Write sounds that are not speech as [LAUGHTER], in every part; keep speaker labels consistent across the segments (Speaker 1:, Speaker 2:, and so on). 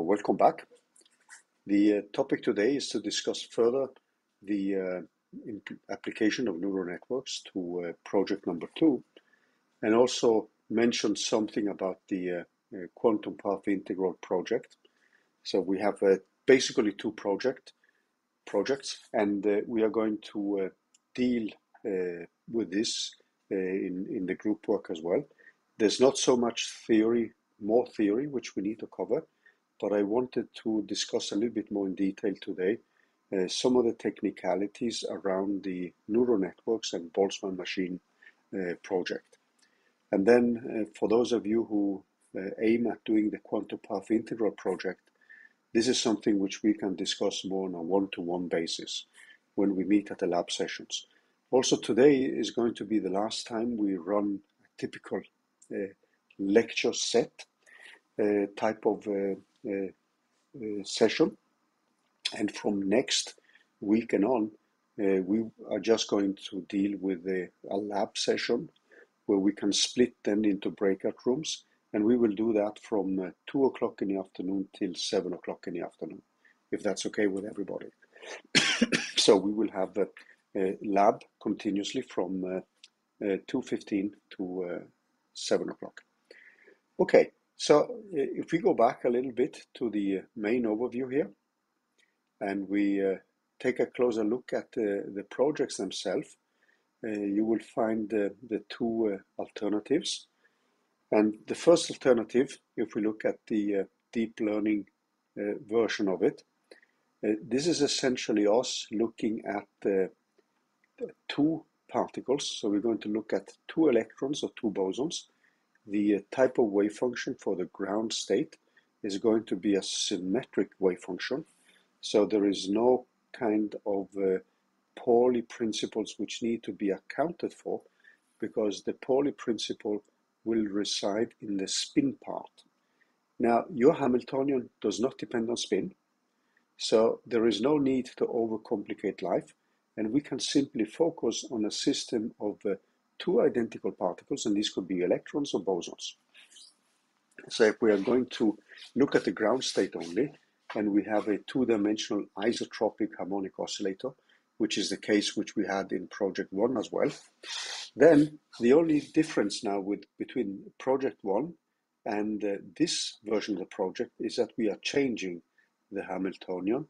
Speaker 1: welcome back. The uh, topic today is to discuss further the uh, application of neural networks to uh, project number two, and also mention something about the uh, uh, quantum path integral project. So we have uh, basically two project projects, and we are going to deal with this in in the group work as well. There's not so much theory, more theory, which we need to cover, but I wanted to discuss a little bit more in detail today uh, some of the technicalities around the neural networks and Boltzmann machine uh, project. And then uh, for those of you who uh, aim at doing the quantum path integral project, this is something which we can discuss more on a one-to-one basis when we meet at the lab sessions. Also today is going to be the last time we run a typical uh, lecture set uh, type of session. And from next week and on, we are just going to deal with a, a lab session where we can split them into breakout rooms and we will do that from uh, 2 o'clock in the afternoon till 7 o'clock in the afternoon, if that's okay with everybody. [COUGHS] so we will have a, a lab continuously from uh, uh, 2.15 to 7 o'clock. Okay, so if we go back a little bit to the main overview here, and we uh, take a closer look at uh, the projects themselves, uh, you will find the two alternatives. And the first alternative, if we look at the deep learning version of it, this is essentially us looking at two particles. So we're going to look at two electrons or two bosons the type of wave function for the ground state is going to be a symmetric wave function. So there is no kind of uh, Pauli principles which need to be accounted for because the Pauli principle will reside in the spin part. Now, your Hamiltonian does not depend on spin, so there is no need to overcomplicate life, and we can simply focus on a system of uh, two identical particles, and these could be electrons or bosons. So if we are going to look at the ground state only, and we have a two-dimensional isotropic harmonic oscillator, which is the case which we had in project one as well, then the only difference now with between project one and uh, this version of the project is that we are changing the Hamiltonian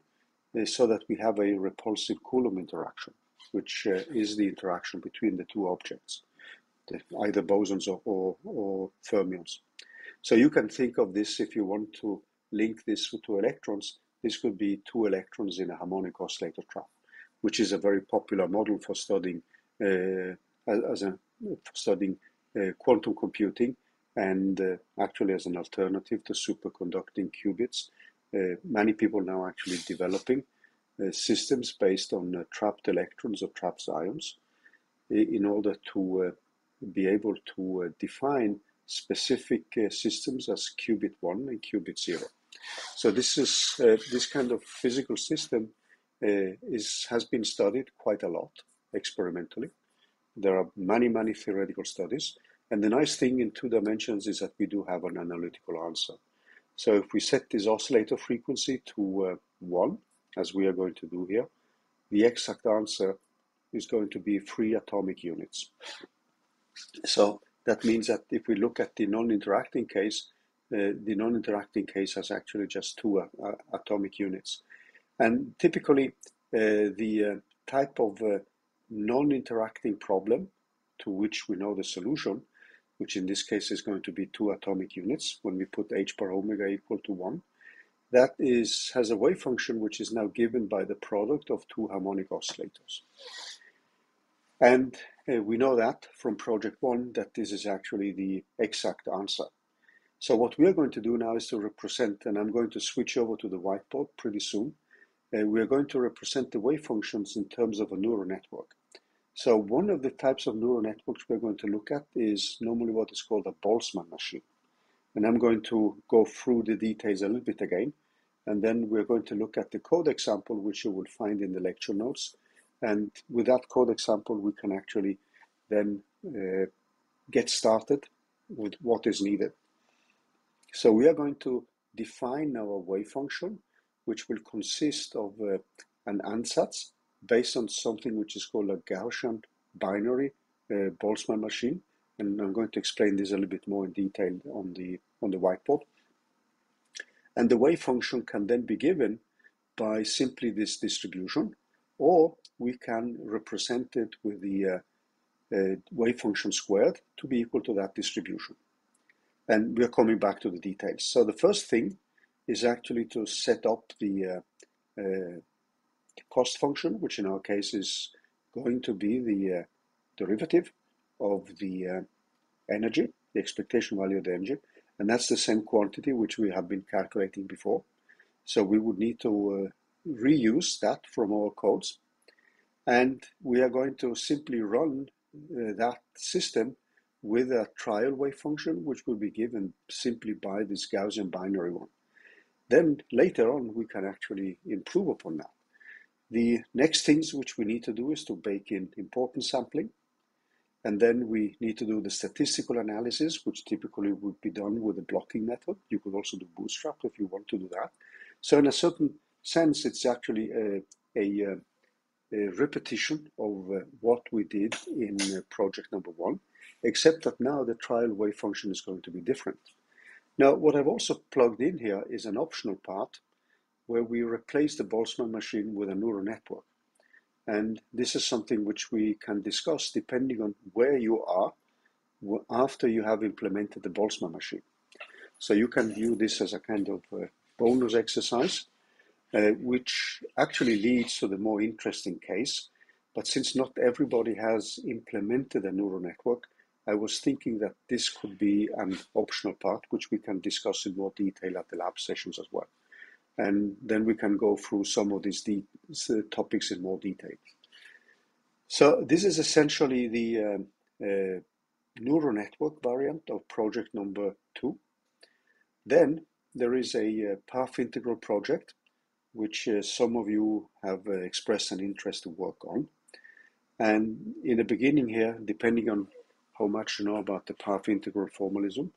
Speaker 1: uh, so that we have a repulsive Coulomb interaction which uh, is the interaction between the two objects, the, either bosons or, or, or, fermions. So you can think of this if you want to link this to electrons, this could be two electrons in a harmonic oscillator trap, which is a very popular model for studying uh, as a for studying uh, quantum computing and uh, actually as an alternative to superconducting qubits. Uh, many people now actually developing systems based on uh, trapped electrons or trapped ions in order to uh, be able to define specific systems as qubit 1 and qubit 0. So this is this kind of physical system is has been studied quite a lot experimentally. There are many, many theoretical studies. And the nice thing in two dimensions is that we do have an analytical answer. So if we set this oscillator frequency to uh, 1, as we are going to do here, the exact answer is going to be three atomic units. So that means that if we look at the non-interacting case, uh, the non-interacting case has actually just two uh, uh atomic units. And typically, uh, the uh, type of uh, non-interacting problem to which we know the solution, which in this case is going to be two atomic units when we put h bar omega equal to 1, that is has a wave function which is now given by the product of two harmonic oscillators. And uh, we know that from project one that this is actually the exact answer. So what we are going to do now is to represent, and I'm going to switch over to the whiteboard pretty soon. Uh, we are going to represent the wave functions in terms of a neural network. So one of the types of neural networks we're going to look at is normally what is called a Boltzmann machine. And I'm going to go through the details a little bit again. And then we're going to look at the code example, which you will find in the lecture notes. And with that code example, we can actually then uh, get started with what is needed. So we are going to define our wave function, which will consist of uh, an ansatz based on something which is called a Gaussian binary uh, Boltzmann machine. And I'm going to explain this a little bit more in detail on the, on the whiteboard. And the wave function can then be given by simply this distribution, or we can represent it with the uh, uh, wave function squared to be equal to that distribution. And we are coming back to the details. So the first thing is actually to set up the, uh, uh, cost function, which in our case is going to be the uh, derivative of the uh, energy, the expectation value of the energy, and that's the same quantity which we have been calculating before. So we would need to uh, reuse that from our codes. And we are going to simply run uh, that system with a trial wave function, which will be given simply by this Gaussian binary one. Then later on, we can actually improve upon that. The next things which we need to do is to bake in importance sampling. And then we need to do the statistical analysis, which typically would be done with the blocking method. You could also do bootstrap if you want to do that. So in a certain sense, it's actually a, a, a repetition of uh, what we did in uh, project number one, except that now the trial wave function is going to be different. Now, what I've also plugged in here is an optional part where we replace the Boltzmann machine with a neural network. And this is something which we can discuss depending on where you are after you have implemented the Boltzmann machine. So you can view this as a kind of bonus exercise, uh, which actually leads to the more interesting case. But since not everybody has implemented a neural network, I was thinking that this could be an optional part, which we can discuss in more detail at the lab sessions as well and then we can go through some of these de- topics in more detail. So this is essentially the uh, uh, neural network variant of project number two. Then there is a uh, path integral project, which uh, some of you have uh, expressed an interest to work on. And in the beginning here, depending on how much you know about the path integral formalism,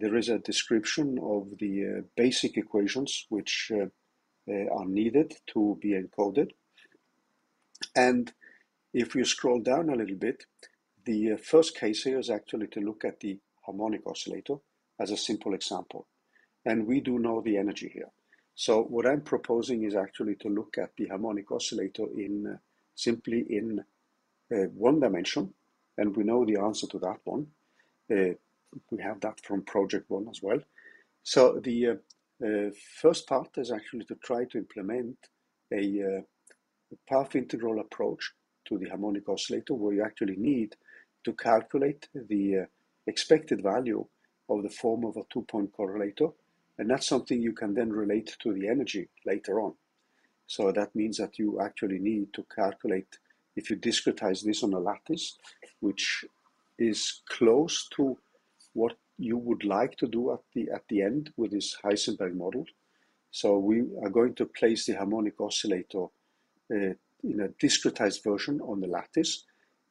Speaker 1: there is a description of the uh, basic equations which uh, uh, are needed to be encoded. And if you scroll down a little bit, the first case here is actually to look at the harmonic oscillator as a simple example. And we do know the energy here. So what I'm proposing is actually to look at the harmonic oscillator in uh, simply in uh, one dimension, and we know the answer to that one. Uh, we have that from project one as well. So the uh, uh, first part is actually to try to implement a, uh, path integral approach to the harmonic oscillator where you actually need to calculate the uh, expected value of the form of a two-point correlator and that's something you can then relate to the energy later on. So that means that you actually need to calculate if you discretize this on a lattice, which is close to what you would like to do at the at the end with this Heisenberg model. So we are going to place the harmonic oscillator uh, in a discretized version on the lattice,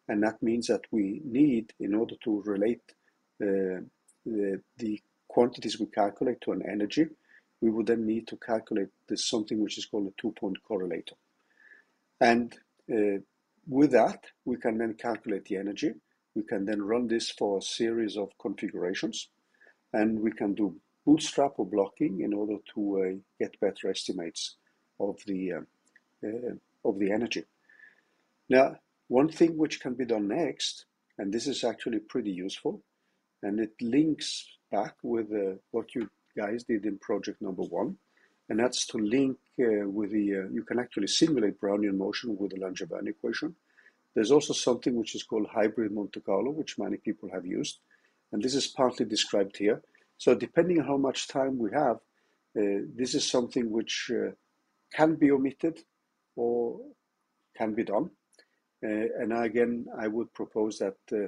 Speaker 1: and that means that we need, in order to relate uh, the, the quantities we calculate to an energy, we would then need to calculate this something which is called a two-point correlator. And uh, with that, we can then calculate the energy, we can then run this for a series of configurations and we can do bootstrap or blocking in order to uh, get better estimates of the, uh, uh, of the energy. Now, one thing which can be done next, and this is actually pretty useful, and it links back with uh, what you guys did in project number one, and that's to link uh, with the, uh, you can actually simulate Brownian motion with the Langevin equation, there's also something which is called hybrid Monte Carlo, which many people have used. And this is partly described here. So depending on how much time we have, uh, this is something which uh, can be omitted or can be done. Uh, and again, I would propose that uh,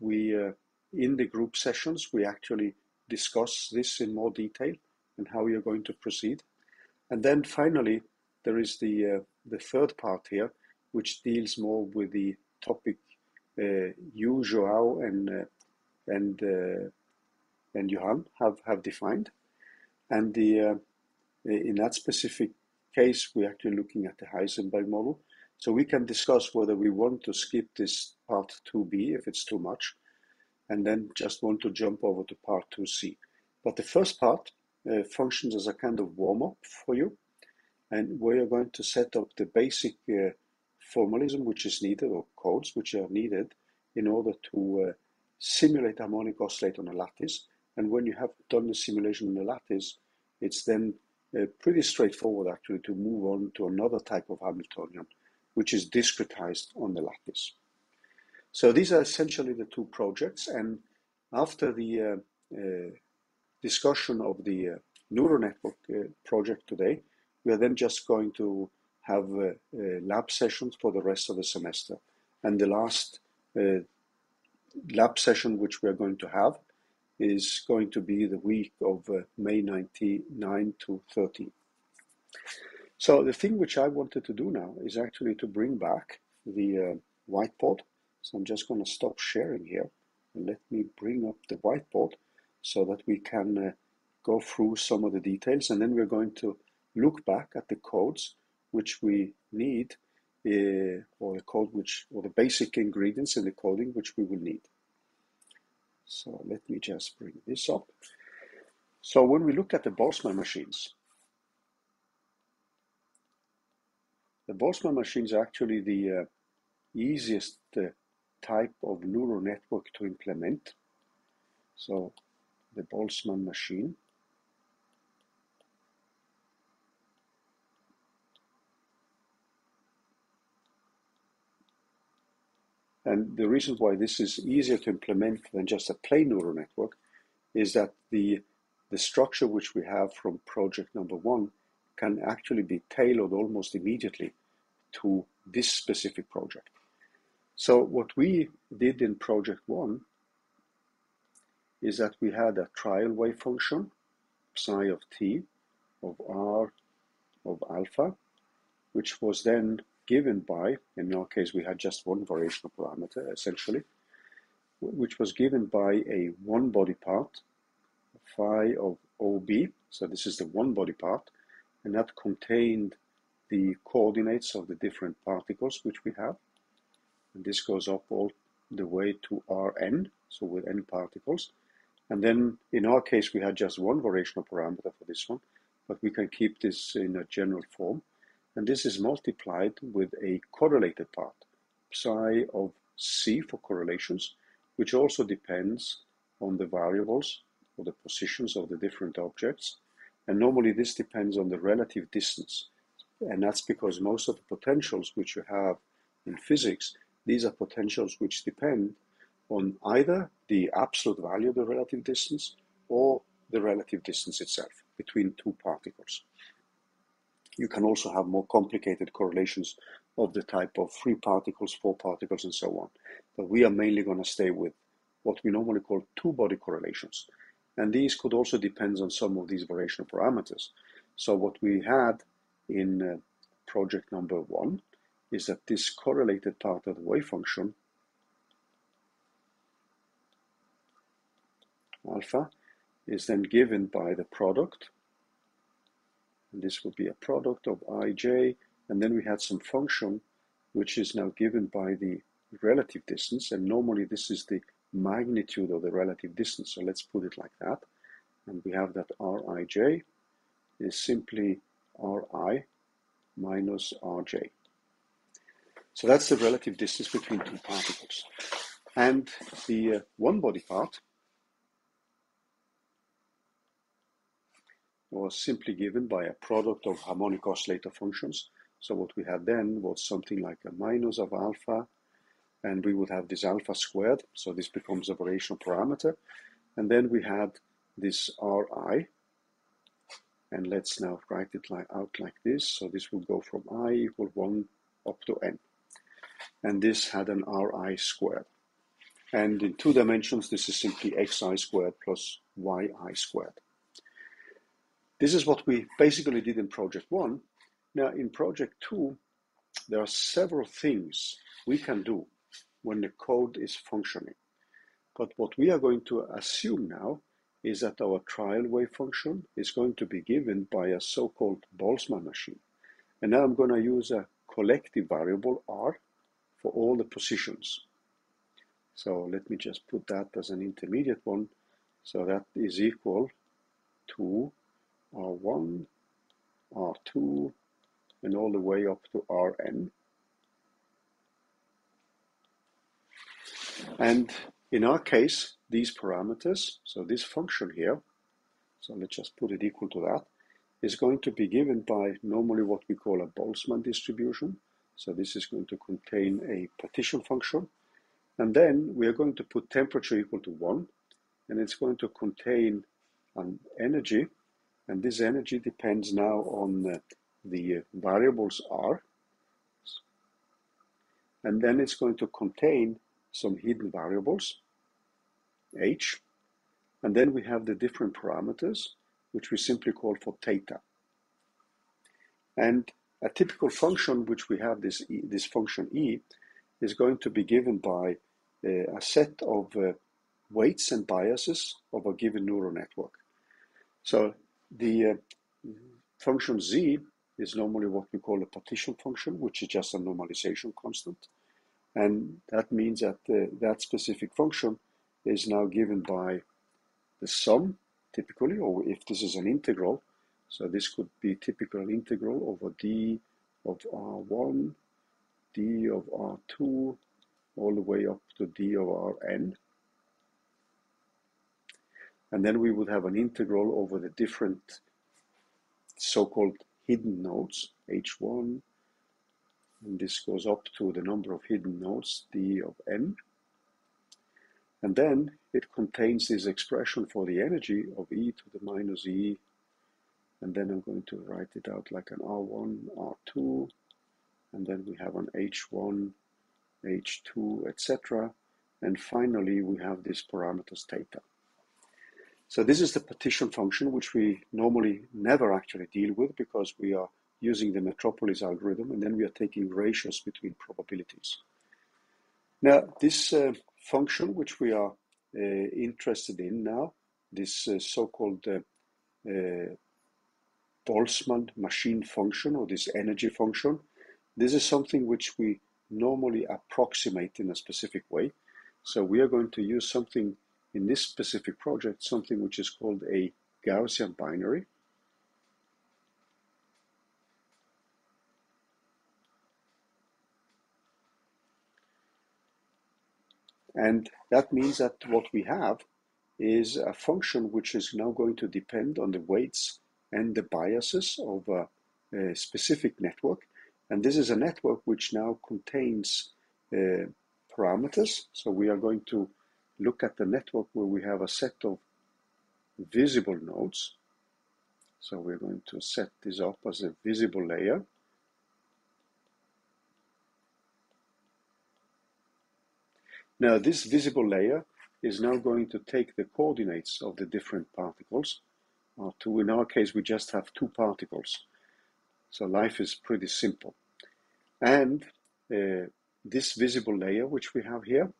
Speaker 1: we, uh, in the group sessions, we actually discuss this in more detail and how you're going to proceed. And then finally, there is the, uh, the third part here, which deals more with the topic uh, you, Joao, and uh, and uh, and Johan have have defined. And the uh, in that specific case, we're actually looking at the Heisenberg model. So we can discuss whether we want to skip this part 2b if it's too much, and then just want to jump over to part 2c. But the first part uh, functions as a kind of warm-up for you, and where you're going to set up the basic uh, formalism which is needed, or codes which are needed in order to uh, simulate harmonic oscillator on a lattice. And when you have done the simulation on a lattice, it's then uh, pretty straightforward actually to move on to another type of Hamiltonian, which is discretized on the lattice. So these are essentially the two projects. And after the uh, uh, discussion of the uh, neural network uh, project today, we are then just going to have uh, lab sessions for the rest of the semester. And the last lab session which we are going to have is going to be the week of uh, May 99 to 30. So the thing which I wanted to do now is actually to bring back the uh, whiteboard. So I'm just going to stop sharing here and let me bring up the whiteboard so that we can uh, go through some of the details and then we're going to look back at the codes which we need uh, or the code which or the basic ingredients in the coding which we will need. So let me just bring this up. So when we look at the Boltzmann machines, the Boltzmann machines are actually the uh, easiest uh, type of neural network to implement. So the Boltzmann machine. And the reason why this is easier to implement than just a plain neural network is that the, the structure which we have from project number one can actually be tailored almost immediately to this specific project. So what we did in project one is that we had a trial wave function, psi of t, of r of alpha, which was then given by, in our case, we had just one variational parameter, essentially, which was given by a one body part, phi of OB. So this is the one body part, and that contained the coordinates of the different particles which we have. And this goes up all the way to Rn, so with n particles. And then in our case, we had just one variational parameter for this one, but we can keep this in a general form and this is multiplied with a correlated part, psi of c for correlations, which also depends on the variables or the positions of the different objects. And normally this depends on the relative distance. And that's because most of the potentials which you have in physics, these are potentials which depend on either the absolute value of the relative distance or the relative distance itself between two particles. You can also have more complicated correlations of the type of three particles, four particles, and so on. But we are mainly going to stay with what we normally call two-body correlations. And these could also depend on some of these variational parameters. So what we had in uh, project number one is that this correlated part of the wave function alpha is then given by the product and this will be a product of ij, and then we had some function which is now given by the relative distance, and normally this is the magnitude of the relative distance, so let's put it like that. And we have that rij is simply ri minus rj. So that's the relative distance between two particles. And the uh, one-body part was simply given by a product of harmonic oscillator functions. So what we had then was something like a minus of alpha, and we would have this alpha squared, so this becomes a variational parameter. And then we had this Ri, and let's now write it out like this. So this will go from i equal 1 up to n. And this had an Ri squared. And in two dimensions, this is simply xi squared plus yi squared. This is what we basically did in project one. Now in project two, there are several things we can do when the code is functioning. But what we are going to assume now is that our trial wave function is going to be given by a so-called Boltzmann machine. And now I'm going to use a collective variable r for all the positions. So let me just put that as an intermediate one. So that is equal to R1, R2, and all the way up to Rn. And in our case, these parameters, so this function here, so let's just put it equal to that, is going to be given by normally what we call a Boltzmann distribution. So this is going to contain a partition function. And then we are going to put temperature equal to 1, and it's going to contain an energy, and this energy depends now on uh, the variables R. And then it's going to contain some hidden variables, H. And then we have the different parameters, which we simply call for theta. And a typical function, which we have this, e, this function E, is going to be given by uh, a set of uh, weights and biases of a given neural network. So the uh, function Z is normally what we call a partition function, which is just a normalization constant. And that means that uh, that specific function is now given by the sum, typically, or if this is an integral, so this could be typical integral over d of r1, d of r2, all the way up to d of rn. And then we would have an integral over the different so-called hidden nodes, h1, and this goes up to the number of hidden nodes, d of n. And then it contains this expression for the energy of e to the minus e. And then I'm going to write it out like an r1, r2, and then we have an h1, h2, etc. And finally, we have this parameters theta. So this is the partition function, which we normally never actually deal with because we are using the Metropolis algorithm, and then we are taking ratios between probabilities. Now, this uh, function, which we are uh, interested in now, this uh, so-called uh, uh, Boltzmann machine function or this energy function, this is something which we normally approximate in a specific way. So we are going to use something in this specific project, something which is called a Gaussian binary. And that means that what we have is a function which is now going to depend on the weights and the biases of a, a specific network. And this is a network which now contains uh, parameters. So we are going to look at the network where we have a set of visible nodes. So we're going to set this up as a visible layer. Now this visible layer is now going to take the coordinates of the different particles. Uh, to, in our case, we just have two particles. So life is pretty simple. And uh, this visible layer, which we have here,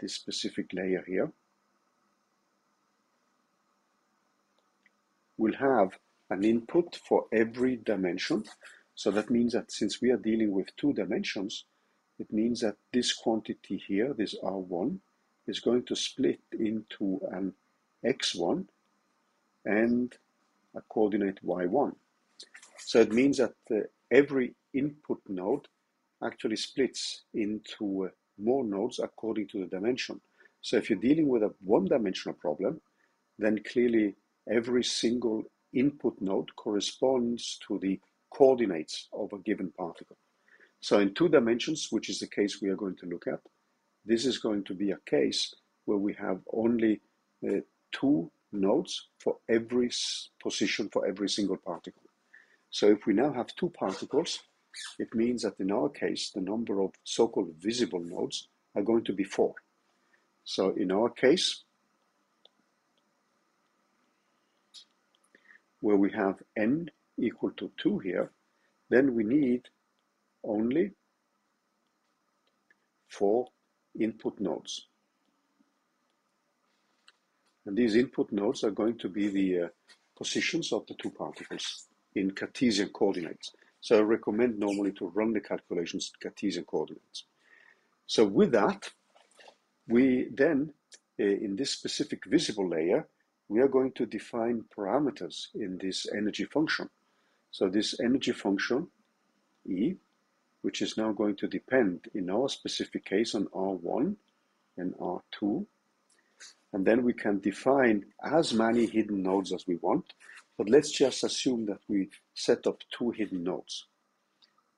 Speaker 1: this specific layer here, will have an input for every dimension. So that means that since we are dealing with two dimensions, it means that this quantity here, this R1, is going to split into an X1 and a coordinate Y1. So it means that uh, every input node actually splits into uh, more nodes according to the dimension. So if you're dealing with a one-dimensional problem, then clearly every single input node corresponds to the coordinates of a given particle. So in two dimensions, which is the case we are going to look at, this is going to be a case where we have only uh, two nodes for every position for every single particle. So if we now have two particles, it means that in our case, the number of so-called visible nodes are going to be four. So in our case, where we have n equal to 2 here, then we need only four input nodes. And these input nodes are going to be the uh, positions of the two particles in Cartesian coordinates. So I recommend normally to run the calculations in Cartesian coordinates. So with that, we then, uh, in this specific visible layer, we are going to define parameters in this energy function. So this energy function, E, which is now going to depend in our specific case on R1 and R2. And then we can define as many hidden nodes as we want. But let's just assume that we set up two hidden nodes.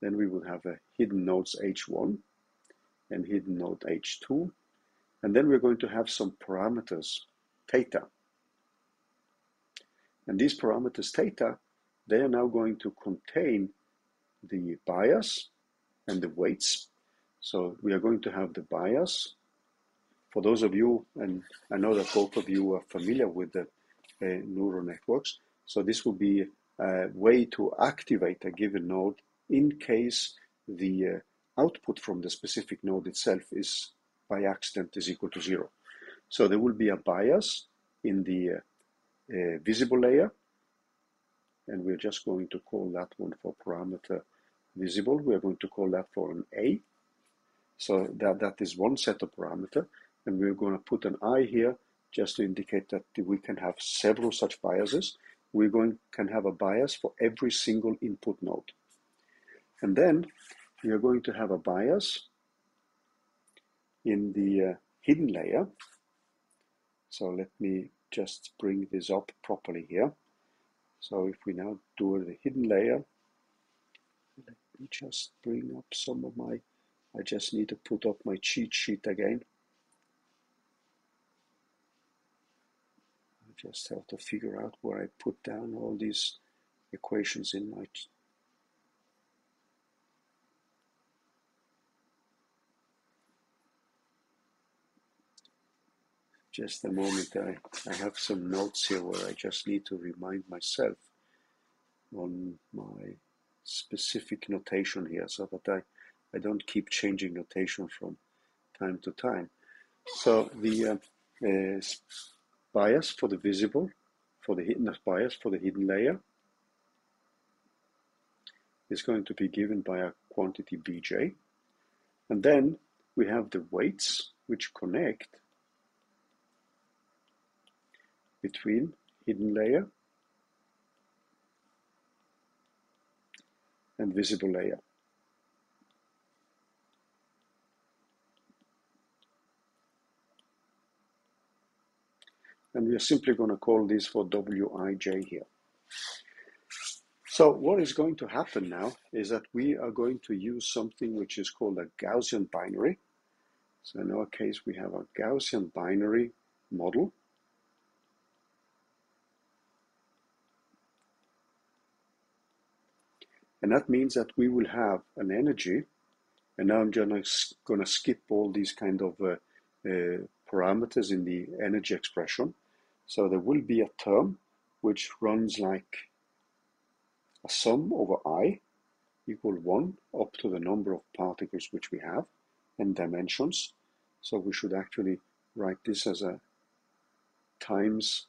Speaker 1: Then we will have a hidden nodes H1 and hidden node H2. And then we're going to have some parameters, theta. And these parameters theta, they are now going to contain the bias and the weights. So we are going to have the bias. For those of you, and I know that both of you are familiar with the uh, neural networks, so this will be a way to activate a given node in case the uh, output from the specific node itself is by accident is equal to zero. So there will be a bias in the uh, uh, visible layer, and we're just going to call that one for parameter visible. We are going to call that for an A. So that, that is one set of parameter. And we're going to put an I here just to indicate that we can have several such biases. We're going can have a bias for every single input node. And then we are going to have a bias in the uh, hidden layer. So let me just bring this up properly here. So if we now do the hidden layer, let me just bring up some of my, I just need to put up my cheat sheet again. Just have to figure out where I put down all these equations in my just a moment I, I have some notes here where I just need to remind myself on my specific notation here so that I, I don't keep changing notation from time to time. So the uh, uh, bias for the visible, for the hidden bias for the hidden layer is going to be given by a quantity bj. And then we have the weights which connect between hidden layer and visible layer. And we are simply going to call this for Wij here. So what is going to happen now is that we are going to use something which is called a Gaussian binary. So in our case, we have a Gaussian binary model And that means that we will have an energy, and now I'm just going to skip all these kind of uh, uh, parameters in the energy expression. So there will be a term which runs like a sum over i equal 1 up to the number of particles which we have and dimensions. So we should actually write this as a times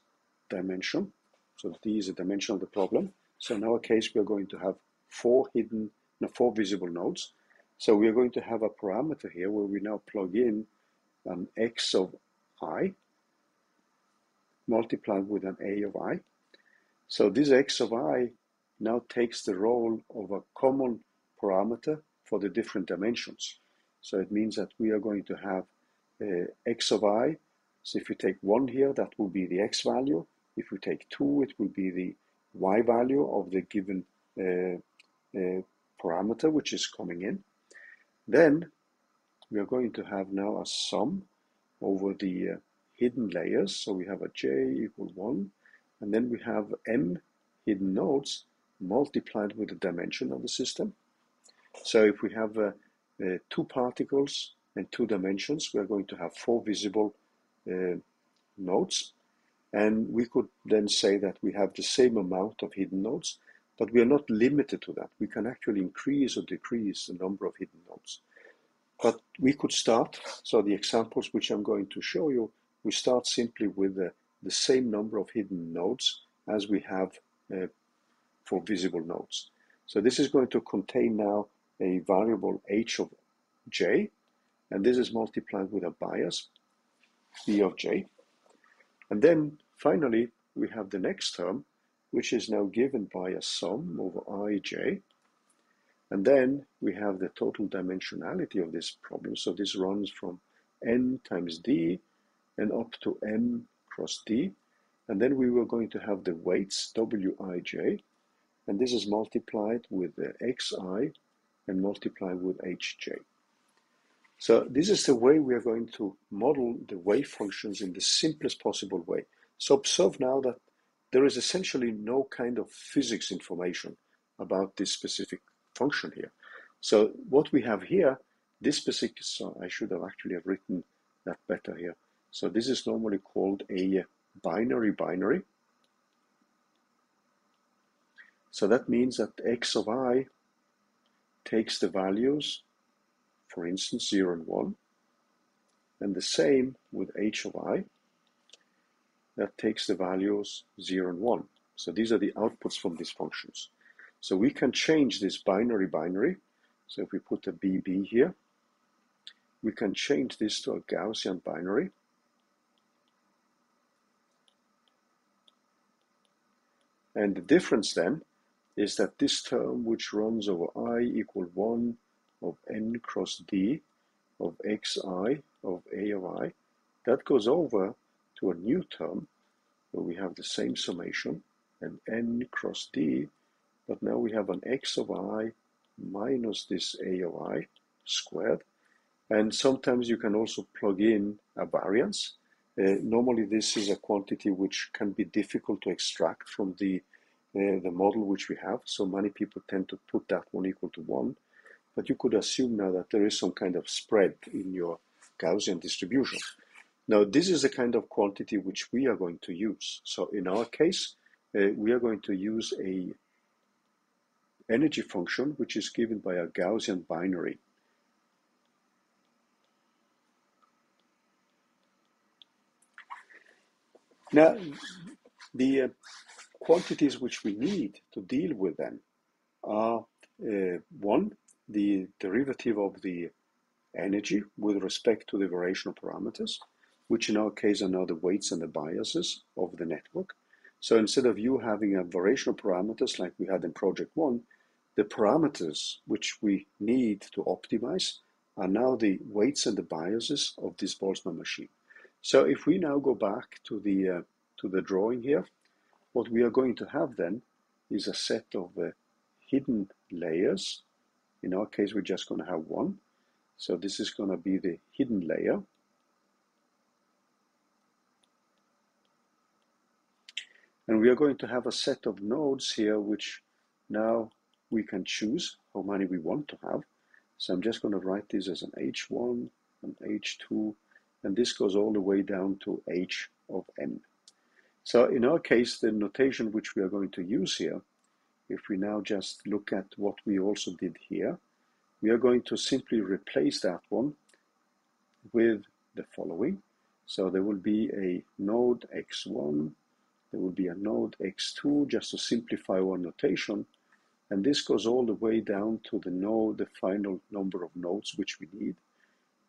Speaker 1: dimension. So d is the dimension of the problem. So in our case, we are going to have four hidden, no, four visible nodes. So we are going to have a parameter here where we now plug in an x of i multiplied with an a of i. So this x of i now takes the role of a common parameter for the different dimensions. So it means that we are going to have uh, x of i. So if we take 1 here, that will be the x value. If we take 2, it will be the y value of the given uh, uh, parameter which is coming in. Then we are going to have now a sum over the uh, hidden layers. So we have a j equal 1, and then we have m hidden nodes multiplied with the dimension of the system. So if we have uh, uh, two particles and two dimensions, we are going to have four visible uh, nodes. And we could then say that we have the same amount of hidden nodes but we are not limited to that. We can actually increase or decrease the number of hidden nodes. But we could start, so the examples which I'm going to show you, we start simply with the the same number of hidden nodes as we have uh, for visible nodes. So this is going to contain now a variable h of j, and this is multiplied with a bias, b of j. And then finally, we have the next term, which is now given by a sum over ij. And then we have the total dimensionality of this problem. So this runs from n times d and up to m cross d. And then we were going to have the weights wij, and this is multiplied with the xi and multiplied with hj. So this is the way we are going to model the wave functions in the simplest possible way. So observe now that there is essentially no kind of physics information about this specific function here. So what we have here, this specific, so I should have actually have written that better here. So this is normally called a binary binary. So that means that x of i takes the values, for instance, 0 and 1, and the same with h of i, that takes the values 0 and 1. So these are the outputs from these functions. So we can change this binary binary. So if we put a BB here, we can change this to a Gaussian binary. And the difference then is that this term which runs over i equal 1 of n cross d of xi of a of i, that goes over to a new term where we have the same summation and n cross d, but now we have an x of i minus this a of i squared. And sometimes you can also plug in a variance. Uh, normally this is a quantity which can be difficult to extract from the uh, the model which we have. So many people tend to put that one equal to one, but you could assume now that there is some kind of spread in your Gaussian distribution. Now, this is the kind of quantity which we are going to use. So in our case, uh, we are going to use a energy function which is given by a Gaussian binary. Now, the uh, quantities which we need to deal with them are uh, one, the derivative of the energy with respect to the variational parameters, which in our case are now the weights and the biases of the network. So instead of you having a variational parameters like we had in project one, the parameters which we need to optimize are now the weights and the biases of this Boltzmann machine. So if we now go back to the uh, to the drawing here, what we are going to have then is a set of uh, hidden layers. In our case, we're just going to have one. So this is going to be the hidden layer. And we are going to have a set of nodes here, which now we can choose how many we want to have. So I'm just going to write this as an H1, an H2, and this goes all the way down to H of n. So in our case, the notation which we are going to use here, if we now just look at what we also did here, we are going to simply replace that one with the following. So there will be a node x1, there will be a node x2, just to simplify our notation. And this goes all the way down to the the final number of nodes which we need.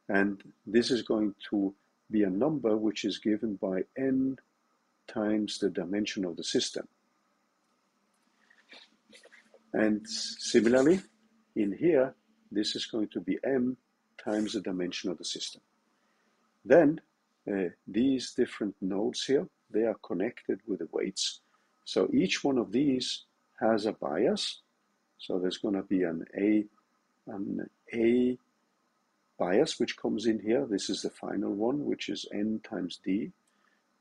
Speaker 1: And this is going to be a number which is given by n times the dimension of the system. And similarly, in here, this is going to be m times the dimension of the system. Then uh, these different nodes here, they are connected with the weights. So each one of these has a bias. So there's going to be an A, an A bias which comes in here. This is the final one, which is n times d.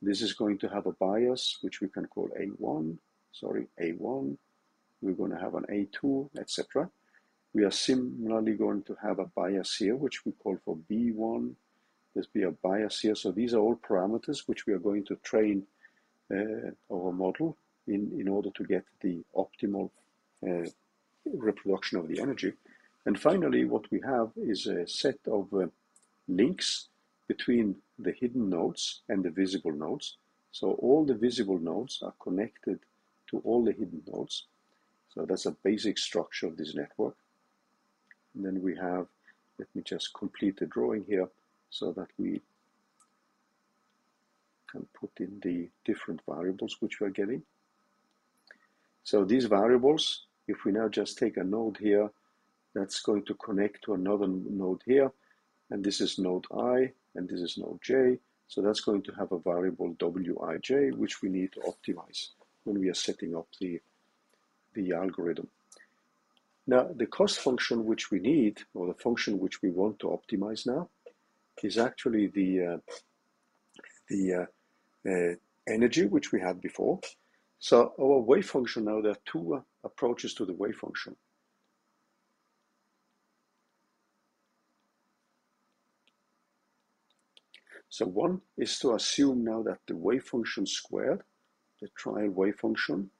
Speaker 1: This is going to have a bias, which we can call A1, sorry, A1. We're going to have an A2, etc. We are similarly going to have a bias here, which we call for B1. There's be a bias here. So these are all parameters which we are going to train uh, our model in, in order to get the optimal uh, reproduction of the energy. And finally, what we have is a set of uh, links between the hidden nodes and the visible nodes. So all the visible nodes are connected to all the hidden nodes. So that's a basic structure of this network. And then we have, let me just complete the drawing here so that we can put in the different variables which we're getting. So these variables, if we now just take a node here, that's going to connect to another node here, and this is node i, and this is node j, so that's going to have a variable wij, which we need to optimize when we are setting up the, the algorithm. Now, the cost function which we need, or the function which we want to optimize now, is actually the, uh, the uh, uh, energy which we had before. So our wave function now, there are two uh, approaches to the wave function. So one is to assume now that the wave function squared, the trial wave function,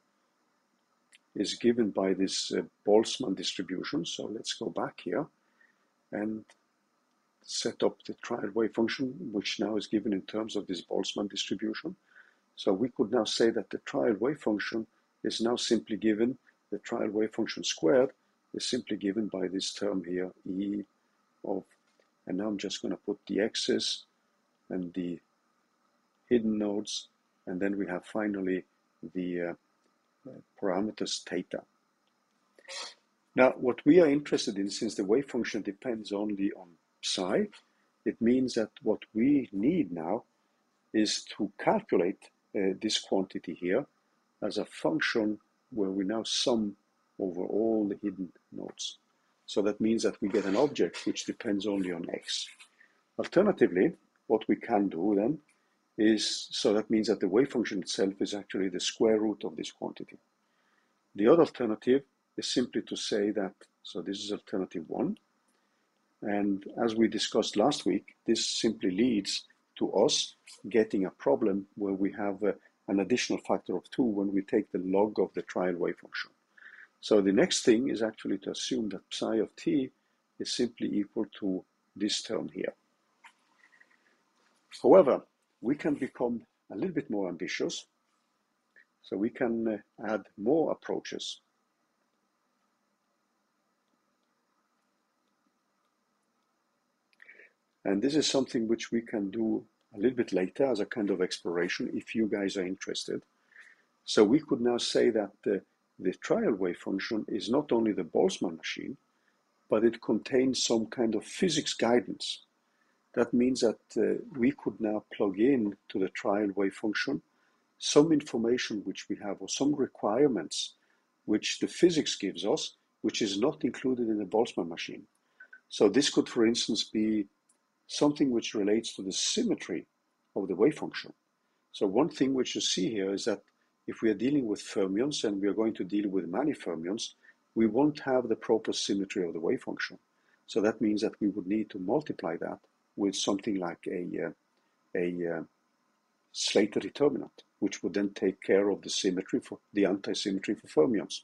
Speaker 1: is given by this uh, Boltzmann distribution. So let's go back here and set up the trial wave function, which now is given in terms of this Boltzmann distribution. So we could now say that the trial wave function is now simply given, the trial wave function squared is simply given by this term here, e of, and now I'm just going to put the x's and the hidden nodes, and then we have finally the uh, parameters theta. Now, what we are interested in, since the wave function depends only on psi, it means that what we need now is to calculate uh, this quantity here as a function where we now sum over all the hidden nodes. So that means that we get an object which depends only on x. Alternatively, what we can do then is, so that means that the wave function itself is actually the square root of this quantity. The other alternative is simply to say that, so this is alternative one, and as we discussed last week, this simply leads to us getting a problem where we have uh, an additional factor of 2 when we take the log of the trial wave function. So the next thing is actually to assume that psi of t is simply equal to this term here. However, we can become a little bit more ambitious. So we can uh, add more approaches. And this is something which we can do a little bit later as a kind of exploration if you guys are interested. So we could now say that the, trial wave function is not only the Boltzmann machine, but it contains some kind of physics guidance. That means that uh, we could now plug in to the trial wave function some information which we have or some requirements which the physics gives us, which is not included in the Boltzmann machine. So this could, for instance, be something which relates to the symmetry of the wave function. So one thing which you see here is that if we are dealing with fermions and we are going to deal with many fermions, we won't have the proper symmetry of the wave function. So that means that we would need to multiply that with something like a, uh, a uh, Slater determinant, which would then take care of the symmetry for the anti-symmetry for fermions.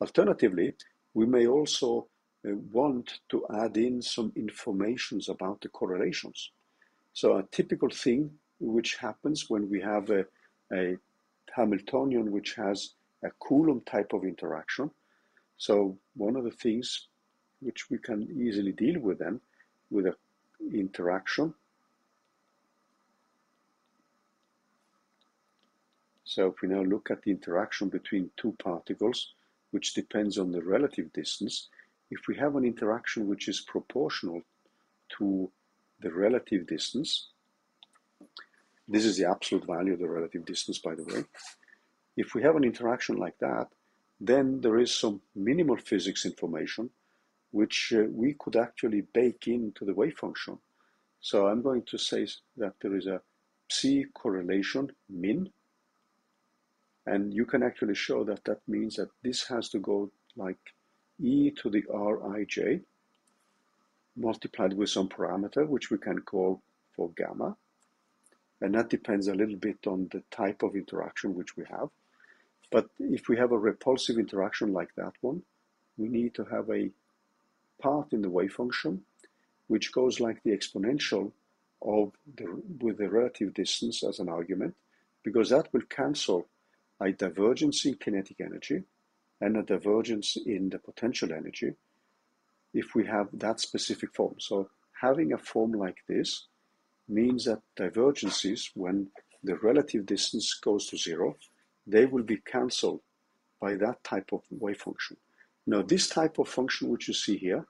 Speaker 1: Alternatively, we may also Uh, want to add in some informations about the correlations. So a typical thing which happens when we have a, a Hamiltonian which has a Coulomb type of interaction. So one of the things which we can easily deal with then with a interaction. So if we now look at the interaction between two particles, which depends on the relative distance, if we have an interaction which is proportional to the relative distance, this is the absolute value of the relative distance, by the way. If we have an interaction like that, then there is some minimal physics information which uh, we could actually bake into the wave function. So I'm going to say that there is a psi correlation min, and you can actually show that that means that this has to go like e to the rij multiplied with some parameter, which we can call for gamma. And that depends a little bit on the type of interaction which we have. But if we have a repulsive interaction like that one, we need to have a part in the wave function, which goes like the exponential of the, with the relative distance as an argument, because that will cancel a divergence in kinetic energy and a divergence in the potential energy if we have that specific form. So having a form like this means that divergences, when the relative distance goes to zero, they will be cancelled by that type of wave function. Now, this type of function which you see here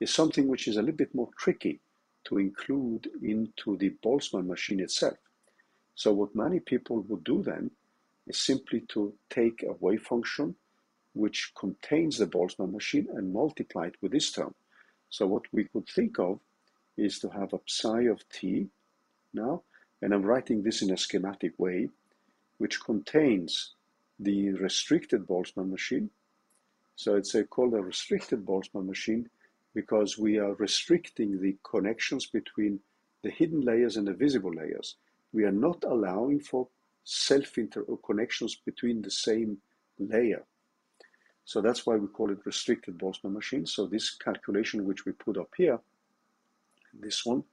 Speaker 1: is something which is a little bit more tricky to include into the Boltzmann machine itself. So what many people would do then is simply to take a wave function which contains the Boltzmann machine and multiply it with this term. So what we could think of is to have a psi of t now, and I'm writing this in a schematic way, which contains the restricted Boltzmann machine. So it's a, called a restricted Boltzmann machine because we are restricting the connections between the hidden layers and the visible layers. We are not allowing for self connections between the same layer. So that's why we call it restricted Boltzmann machine. So this calculation which we put up here, this one,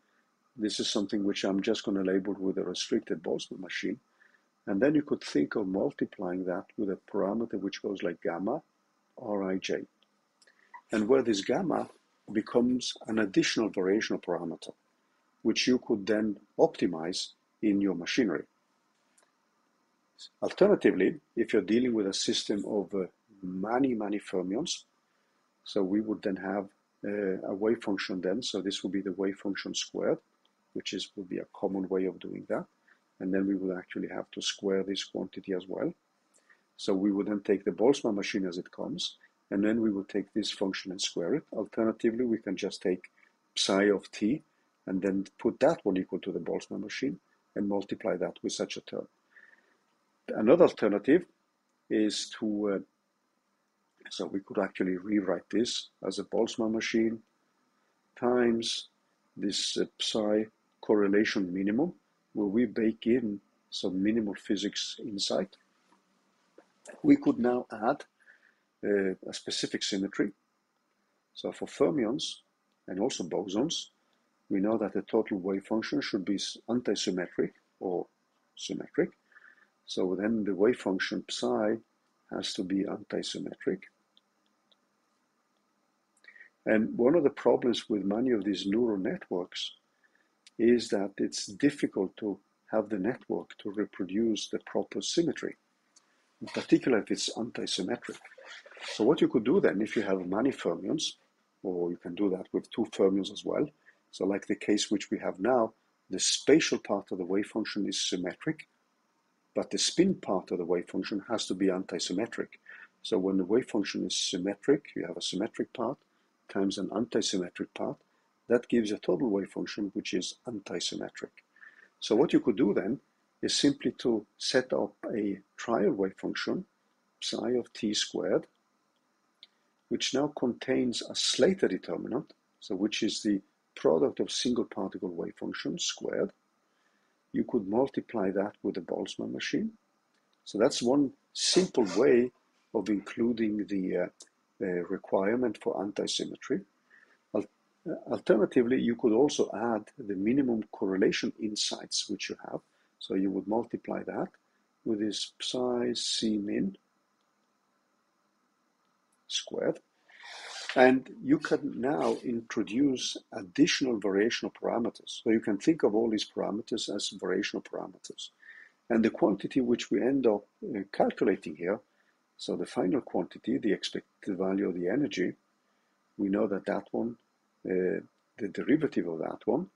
Speaker 1: this is something which I'm just going to label with a restricted Boltzmann machine. And then you could think of multiplying that with a parameter which goes like gamma Rij. And where this gamma becomes an additional variational parameter, which you could then optimize in your machinery. Alternatively, if you're dealing with a system of uh, many, many fermions, so we would then have uh, a wave function then, so this would be the wave function squared, which is would be a common way of doing that. And then we would actually have to square this quantity as well. So we would then take the Boltzmann machine as it comes, and then we would take this function and square it. Alternatively, we can just take psi of t and then put that one equal to the Boltzmann machine and multiply that with such a term. Another alternative is to, uh, so we could actually rewrite this as a Boltzmann machine times this uh, psi correlation minimum, where we bake in some minimal physics insight. We could now add uh, a specific symmetry. So for fermions and also bosons, we know that the total wave function should be antisymmetric or symmetric. So then the wave function psi has to be antisymmetric. And one of the problems with many of these neural networks is that it's difficult to have the network to reproduce the proper symmetry, in particular if it's antisymmetric. So what you could do then, if you have many fermions, or you can do that with two fermions as well, so like the case which we have now, the spatial part of the wave function is symmetric, but the spin part of the wave function has to be antisymmetric. So when the wave function is symmetric, you have a symmetric part times an antisymmetric part. That gives a total wave function which is antisymmetric. So what you could do then is simply to set up a trial wave function, psi of t squared, which now contains a Slater determinant, so which is the product of single particle wave functions squared. You could multiply that with the Boltzmann machine. So that's one simple way of including the uh, uh, requirement for antisymmetry. Al alternatively, you could also add the minimum correlation insights which you have. So you would multiply that with this psi c min squared. And you can now introduce additional variational parameters. So you can think of all these parameters as variational parameters. And the quantity which we end up uh, calculating here, so the final quantity, the expected value of the energy, we know that that one, uh, the derivative of that one,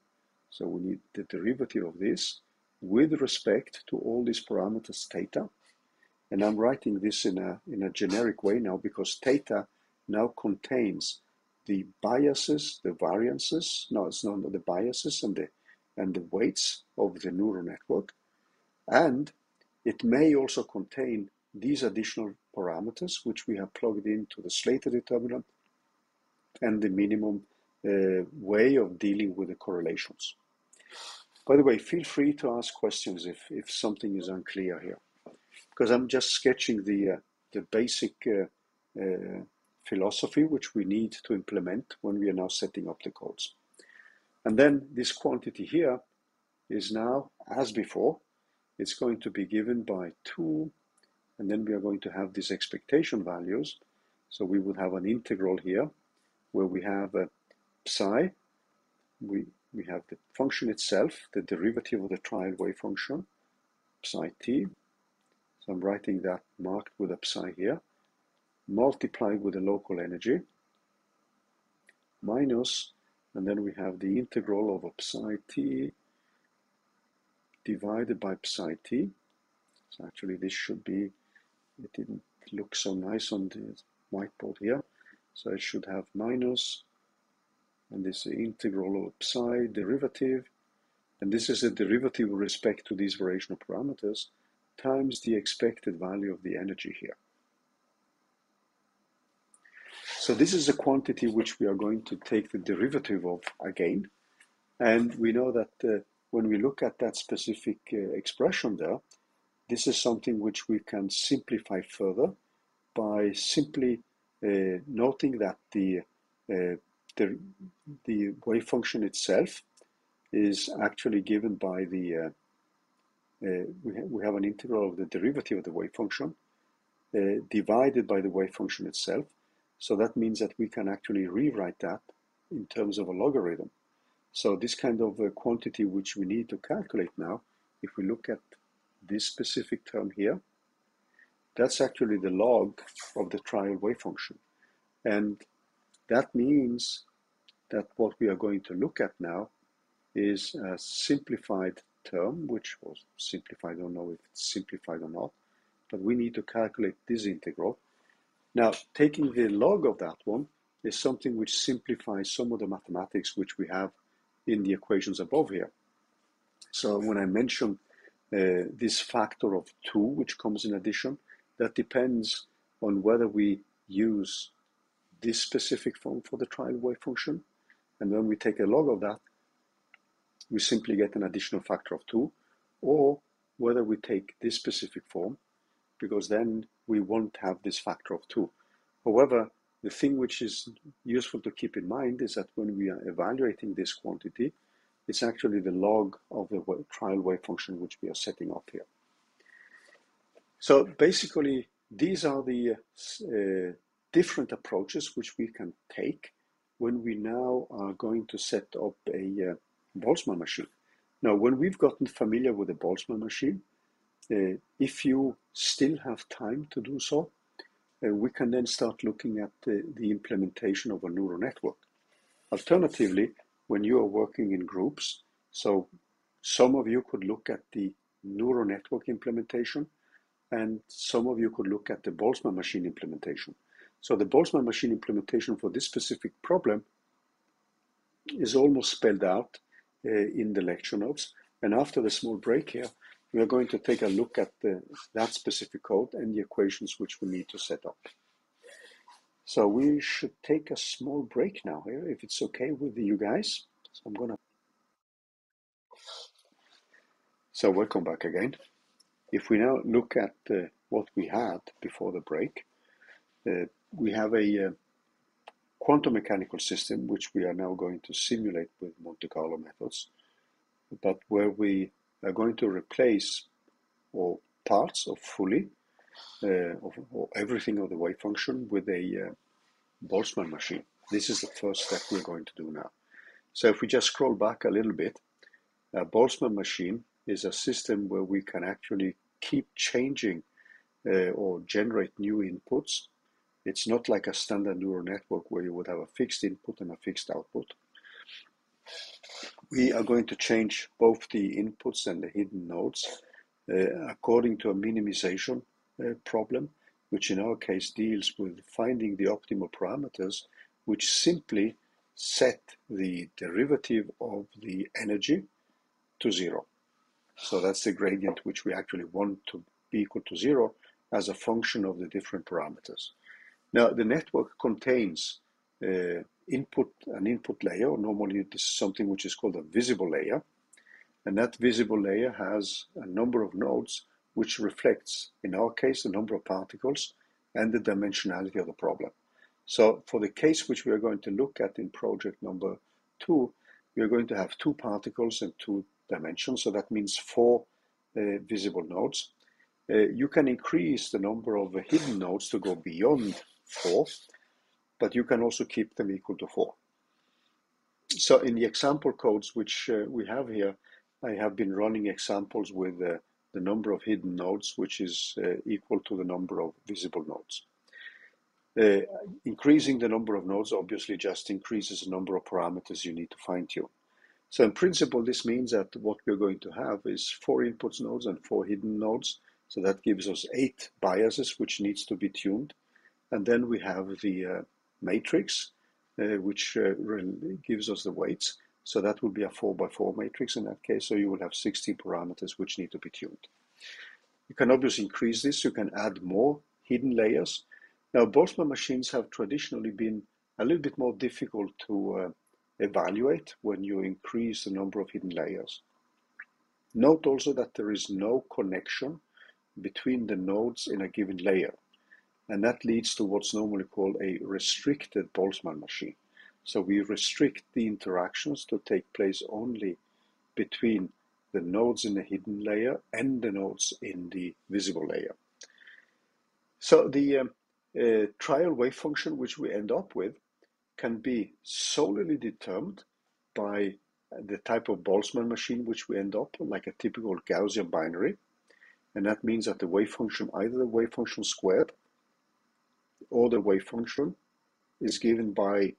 Speaker 1: so we need the derivative of this with respect to all these parameters theta, and I'm writing this in a, in a generic way now because theta now contains the biases, the variances, no, it's not the biases and the, and the weights of the neural network. And it may also contain these additional parameters, which we have plugged into the Slater determinant and the minimum uh, way of dealing with the correlations. By the way, feel free to ask questions if, if something is unclear here because I'm just sketching the, uh, the basic uh, uh, philosophy which we need to implement when we are now setting up the codes. And then this quantity here is now, as before, it's going to be given by 2, and then we are going to have these expectation values. So we would have an integral here where we have a psi, we, we have the function itself, the derivative of the trial wave function, psi t. So I'm writing that marked with a psi here, multiplied with the local energy, minus, and then we have the integral of psi t divided by psi t. So actually this should be, it didn't look so nice on the whiteboard here. So it should have minus, and this integral of psi derivative, and this is a derivative with respect to these variational parameters times the expected value of the energy here. So this is a quantity which we are going to take the derivative of again. And we know that uh, when we look at that specific uh, expression there, this is something which we can simplify further by simply uh, noting that the, uh, the, the wave function itself is actually given by the, uh, uh, we, ha we have an integral of the derivative of the wave function divided by the wave function itself. So that means that we can actually rewrite that in terms of a logarithm. So this kind of quantity which we need to calculate now, if we look at this specific term here, that's actually the log of the trial wave function. And that means that what we are going to look at now is a simplified term, which was simplified, I don't know if it's simplified or not, but we need to calculate this integral. Now, taking the log of that one is something which simplifies some of the mathematics which we have in the equations above here. So when I mention uh, this factor of 2, which comes in addition, that depends on whether we use this specific form for the trial wave function. And when we take a log of that, we simply get an additional factor of 2, or whether we take this specific form, because then we won't have this factor of 2. However, the thing which is useful to keep in mind is that when we are evaluating this quantity, it's actually the log of the trial wave function which we are setting up here. So basically, these are the uh, different approaches which we can take when we now are going to set up a uh, Boltzmann machine. Now, when we've gotten familiar with the Boltzmann machine, uh, if you still have time to do so, uh, we can then start looking at the, implementation of a neural network. Alternatively, when you are working in groups, so some of you could look at the neural network implementation, and some of you could look at the Boltzmann machine implementation. So the Boltzmann machine implementation for this specific problem is almost spelled out uh, in the lecture notes. And after the small break here, we are going to take a look at the, that specific code and the equations which we need to set up. So we should take a small break now here, if it's okay with you guys. So I'm gonna. So welcome back again. If we now look at uh, what we had before the break, uh, we have a uh, quantum mechanical system which we are now going to simulate with Monte Carlo methods, but where we are going to replace or parts of fully uh, of, or everything of the wave function with a uh, Boltzmann machine. This is the first step we're going to do now. So if we just scroll back a little bit, a Boltzmann machine is a system where we can actually keep changing uh, or generate new inputs. It's not like a standard neural network where you would have a fixed input and a fixed output we are going to change both the inputs and the hidden nodes uh, according to a minimization uh, problem, which in our case deals with finding the optimal parameters, which simply set the derivative of the energy to zero. So that's the gradient which we actually want to be equal to zero as a function of the different parameters. Now, the network contains uh, input an input layer. Normally, this is something which is called a visible layer, and that visible layer has a number of nodes which reflects, in our case, the number of particles and the dimensionality of the problem. So, for the case which we are going to look at in project number two, we are going to have two particles and two dimensions. So that means four uh, visible nodes. Uh, you can increase the number of hidden nodes to go beyond four, but you can also keep them equal to four. So in the example codes which uh, we have here, I have been running examples with uh, the number of hidden nodes, which is uh, equal to the number of visible nodes. Uh, increasing the number of nodes obviously just increases the number of parameters you need to fine tune. So in principle, this means that what we're going to have is four inputs nodes and four hidden nodes. So that gives us eight biases, which needs to be tuned. And then we have the uh, matrix, uh, which uh, gives us the weights. So that will be a four by four matrix in that case. So you will have 16 parameters which need to be tuned. You can obviously increase this. You can add more hidden layers. Now, Boltzmann machines have traditionally been a little bit more difficult to uh, evaluate when you increase the number of hidden layers. Note also that there is no connection between the nodes in a given layer, and that leads to what's normally called a restricted Boltzmann machine. So we restrict the interactions to take place only between the nodes in the hidden layer and the nodes in the visible layer. So the um, uh, trial wave function which we end up with can be solely determined by the type of Boltzmann machine which we end up like a typical Gaussian binary. And that means that the wave function, either the wave function squared or the wave function is given by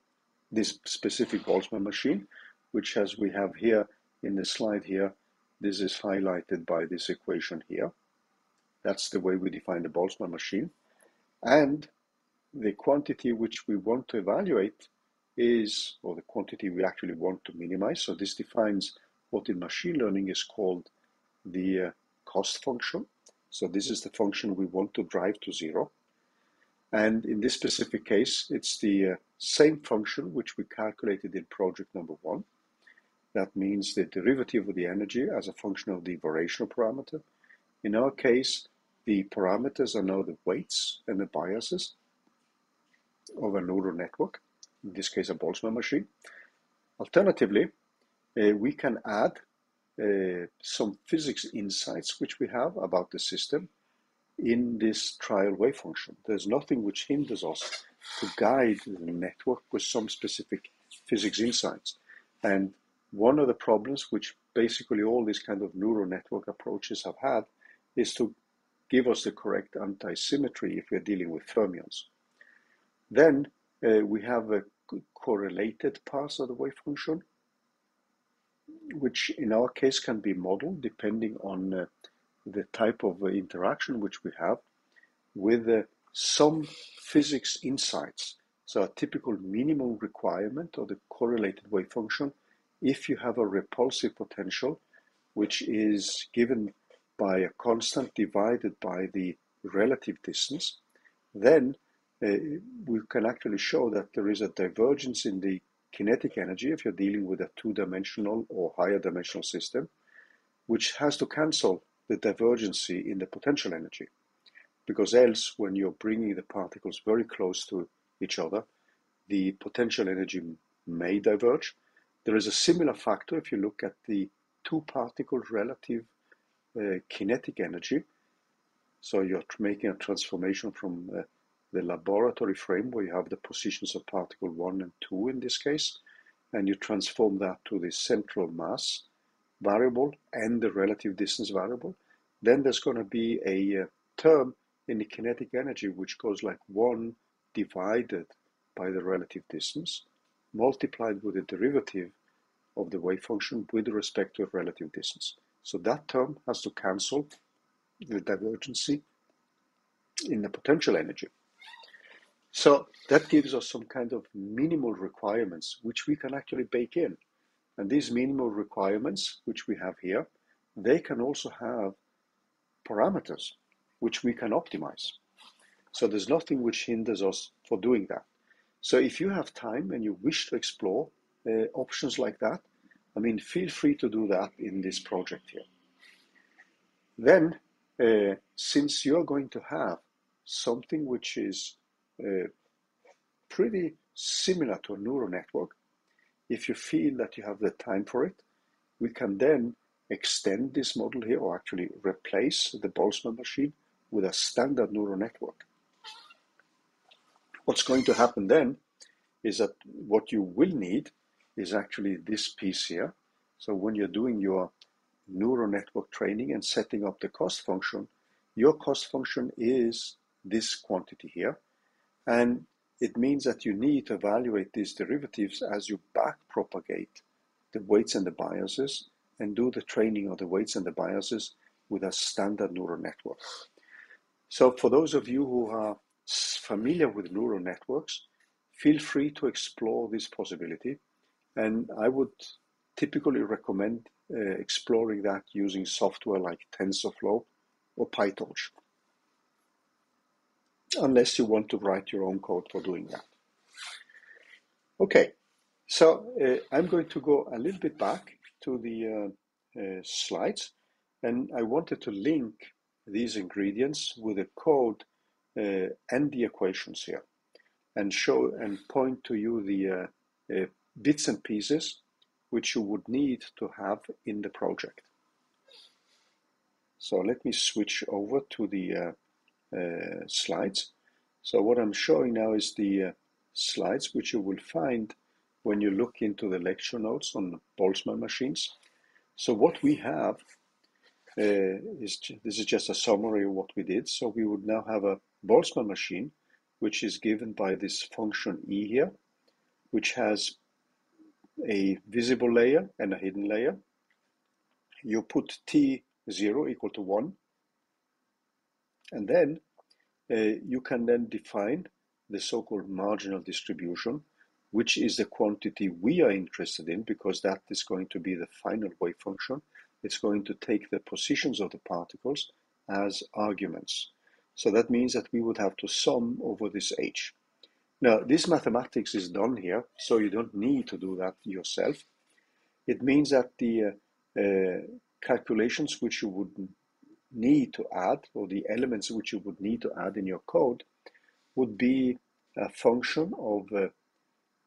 Speaker 1: this specific Boltzmann machine, which as we have here in the slide here, this is highlighted by this equation here. That's the way we define the Boltzmann machine. And the quantity which we want to evaluate is, or the quantity we actually want to minimize. So this defines what in machine learning is called the uh, cost function. So this is the function we want to drive to zero. And in this specific case, it's the uh, same function which we calculated in project number one. That means the derivative of the energy as a function of the variational parameter. In our case, the parameters are now the weights and the biases of a neural network, in this case a Boltzmann machine. Alternatively, uh, we can add uh, some physics insights which we have about the system in this trial wave function. There's nothing which hinders us to guide the network with some specific physics insights. And one of the problems which basically all these kind of neural network approaches have had is to give us the correct anti-symmetry if we're dealing with fermions. Then uh, we have a correlated parts of the wave function, which in our case can be modeled depending on uh, the type of uh, interaction which we have with uh, some physics insights. So a typical minimum requirement of the correlated wave function, if you have a repulsive potential, which is given by a constant divided by the relative distance, then uh, we can actually show that there is a divergence in the kinetic energy if you're dealing with a two-dimensional or higher dimensional system, which has to cancel the divergency in the potential energy. Because else, when you're bringing the particles very close to each other, the potential energy may diverge. There is a similar factor if you look at the two particles relative uh, kinetic energy. So you're making a transformation from uh, the laboratory frame where you have the positions of particle 1 and 2 in this case, and you transform that to the central mass variable and the relative distance variable, then there's going to be a uh, term in the kinetic energy which goes like 1 divided by the relative distance multiplied with the derivative of the wave function with respect to relative distance. So that term has to cancel the divergency in the potential energy. So that gives us some kind of minimal requirements which we can actually bake in. And these minimal requirements, which we have here, they can also have parameters which we can optimize. So there's nothing which hinders us for doing that. So if you have time and you wish to explore uh, options like that, I mean, feel free to do that in this project here. Then, uh, since you're going to have something which is uh, pretty similar to a neural network. If you feel that you have the time for it, we can then extend this model here or actually replace the Boltzmann machine with a standard neural network. What's going to happen then is that what you will need is actually this piece here. So when you're doing your neural network training and setting up the cost function, your cost function is this quantity here. And it means that you need to evaluate these derivatives as you back propagate the weights and the biases and do the training of the weights and the biases with a standard neural network. So for those of you who are familiar with neural networks, feel free to explore this possibility. And I would typically recommend uh, exploring that using software like TensorFlow or PyTorch, unless you want to write your own code for doing that. Okay, so uh, I'm going to go a little bit back to the uh, uh slides, and I wanted to link these ingredients with the code uh, and the equations here and show and point to you the uh, uh, bits and pieces which you would need to have in the project. So let me switch over to the slides. So what I'm showing now is the uh, slides which you will find when you look into the lecture notes on Boltzmann machines. So what we have uh, is this is just a summary of what we did. So we would now have a Boltzmann machine, which is given by this function E here, which has a visible layer and a hidden layer. You put T0 equal to 1, and then uh, you can then define the so-called marginal distribution, which is the quantity we are interested in because that is going to be the final wave function. It's going to take the positions of the particles as arguments. So that means that we would have to sum over this h. Now, this mathematics is done here, so you don't need to do that yourself. It means that the uh, uh, calculations which you would need to add, or the elements which you would need to add in your code, would be a function of uh,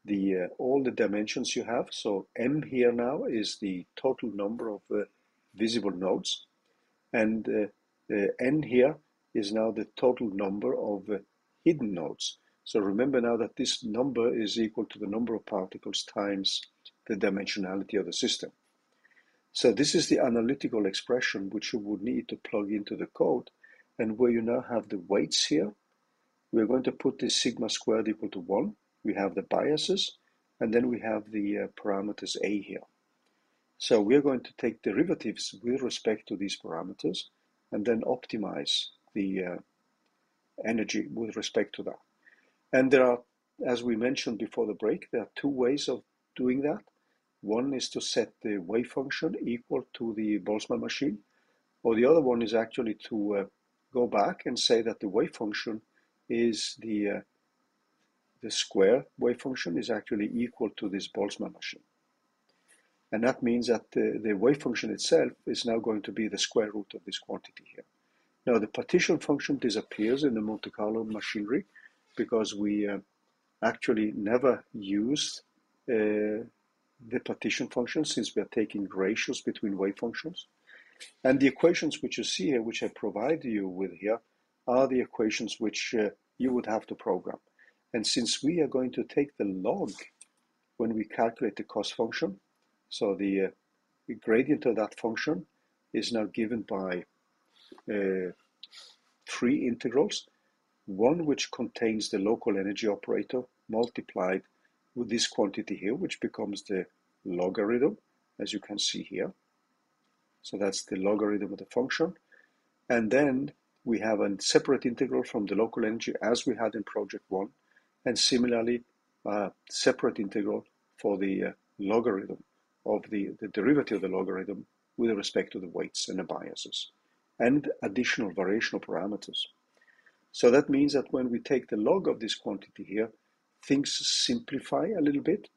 Speaker 1: the uh, all the dimensions you have. So m here now is the total number of uh, visible nodes, and uh, n here is now the total number of hidden nodes. So remember now that this number is equal to the number of particles times the dimensionality of the system. So this is the analytical expression which you would need to plug into the code. And where you now have the weights here, we're going to put this sigma squared equal to 1. We have the biases, and then we have the uh, parameters A here. So we're going to take derivatives with respect to these parameters and then optimize the uh, energy with respect to that. And there are, as we mentioned before the break, there are two ways of doing that. One is to set the wave function equal to the Boltzmann machine, or the other one is actually to uh, go back and say that the wave function is the uh, the square wave function is actually equal to this Boltzmann machine. And that means that the, the wave function itself is now going to be the square root of this quantity here. Now the partition function disappears in the Monte Carlo machinery because we uh, actually never used uh, the partition function since we are taking ratios between wave functions. And the equations which you see here, which I provide you with here, are the equations which uh, you would have to program. And since we are going to take the log when we calculate the cost function, so the, uh, the gradient of that function is now given by uh, three integrals one which contains the local energy operator multiplied with this quantity here, which becomes the logarithm, as you can see here. So that's the logarithm of the function. And then we have a separate integral from the local energy as we had in project one, and similarly a separate integral for the uh, logarithm of the, the derivative of the logarithm with respect to the weights and the biases, and additional variational parameters. So that means that when we take the log of this quantity here, things simplify a little bit.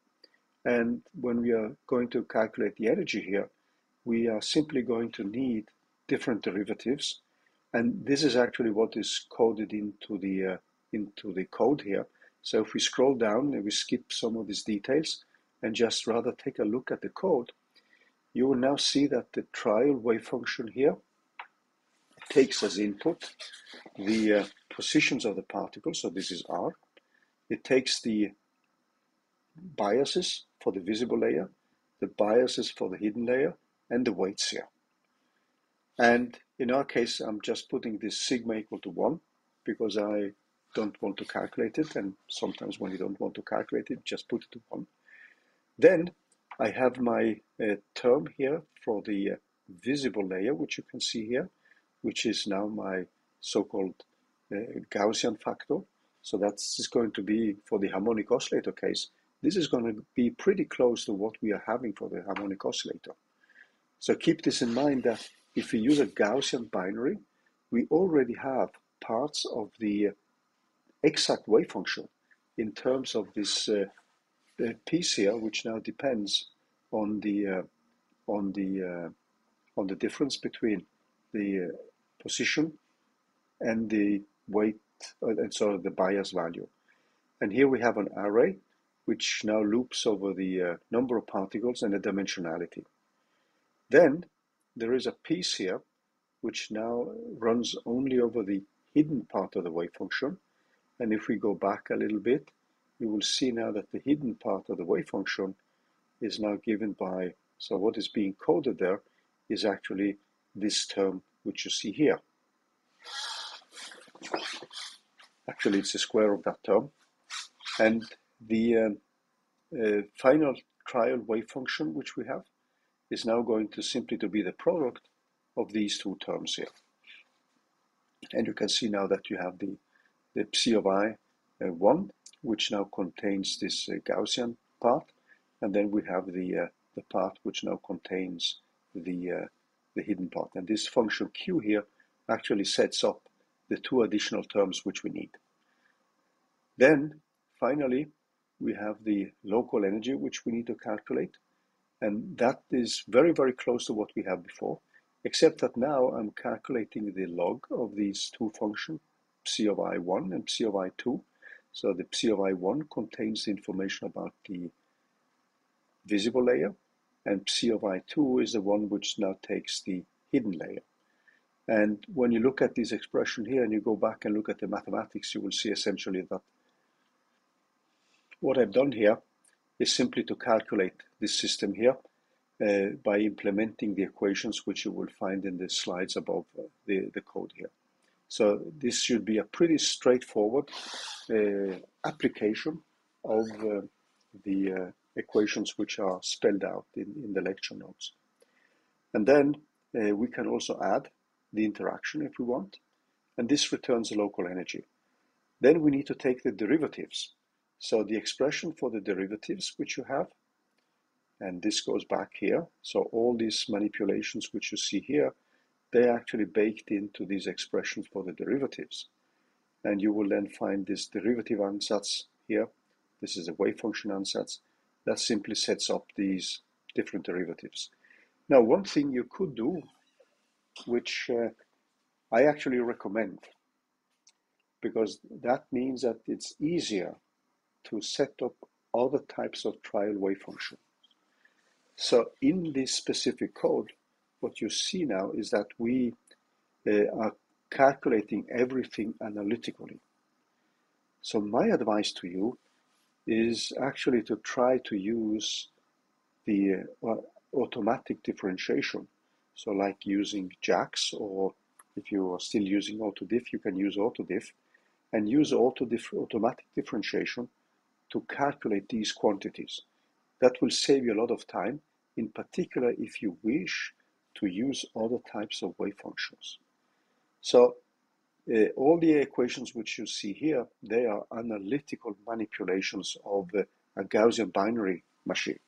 Speaker 1: And when we are going to calculate the energy here, we are simply going to need different derivatives. And this is actually what is coded into the, uh, into the code here. So if we scroll down and we skip some of these details and just rather take a look at the code, you will now see that the trial wave function here takes as input the uh, positions of the particles, so this is R. It takes the biases for the visible layer, the biases for the hidden layer, and the weights here. And in our case, I'm just putting this sigma equal to 1 because I don't want to calculate it. And sometimes when you don't want to calculate it, just put it to 1. Then I have my uh, term here for the uh, visible layer, which you can see here, which is now my so-called uh, Gaussian factor. So that's going to be for the harmonic oscillator case. This is going to be pretty close to what we are having for the harmonic oscillator. So keep this in mind that if we use a Gaussian binary, we already have parts of the exact wave function in terms of this uh, piece here, which now depends on the uh, on the uh, on the difference between the uh, position and the weight uh, and sort of the bias value. And here we have an array which now loops over the uh, number of particles and the dimensionality. Then there is a piece here which now runs only over the hidden part of the wave function. And if we go back a little bit, you will see now that the hidden part of the wave function is now given by, so what is being coded there is actually this term which you see here. Actually, it's the square of that term. And the um, uh, final trial wave function which we have is now going to simply to be the product of these two terms here. And you can see now that you have the, the psi of i uh, 1, which now contains this uh, Gaussian part, and then we have the, uh, the part which now contains the, uh, the hidden part. And this function q here actually sets up the two additional terms which we need. Then, finally, we have the local energy which we need to calculate. And that is very, very close to what we had before, except that now I'm calculating the log of these two functions, psi of i1 and psi of i2. So the psi of i1 contains the information about the visible layer, and psi of i2 is the one which now takes the hidden layer. And when you look at this expression here and you go back and look at the mathematics, you will see essentially that what I've done here is simply to calculate this system here uh, by implementing the equations which you will find in the slides above uh, the, the code here. So this should be a pretty straightforward uh, application of uh, the uh, equations which are spelled out in, in the lecture notes. And then uh, we can also add the interaction if we want, and this returns local energy. Then we need to take the derivatives so the expression for the derivatives which you have, and this goes back here. So all these manipulations which you see here, they're actually baked into these expressions for the derivatives. And you will then find this derivative ansatz here. This is a wave function ansatz that simply sets up these different derivatives. Now, one thing you could do, which uh, I actually recommend, because that means that it's easier to set up other types of trial wave functions. So in this specific code, what you see now is that we uh, are calculating everything analytically. So my advice to you is actually to try to use the uh, automatic differentiation. So like using JAX or if you are still using AutoDiff, you can use AutoDiff and use autodiff automatic differentiation to calculate these quantities. That will save you a lot of time, in particular if you wish to use other types of wave functions. So uh, all the equations which you see here, they are analytical manipulations of uh, a Gaussian binary machine.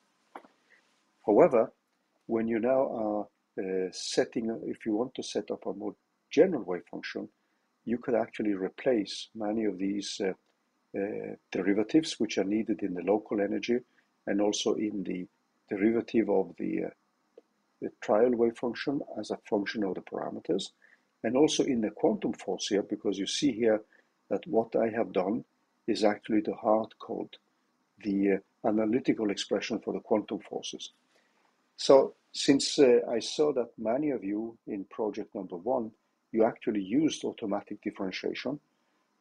Speaker 1: However, when you now are uh, setting, if you want to set up a more general wave function, you could actually replace many of these uh, uh, derivatives which are needed in the local energy and also in the derivative of the, uh, the trial wave function as a function of the parameters and also in the quantum force here because you see here that what I have done is actually to hard code the uh, analytical expression for the quantum forces. So since uh, I saw that many of you in project number one, you actually used automatic differentiation,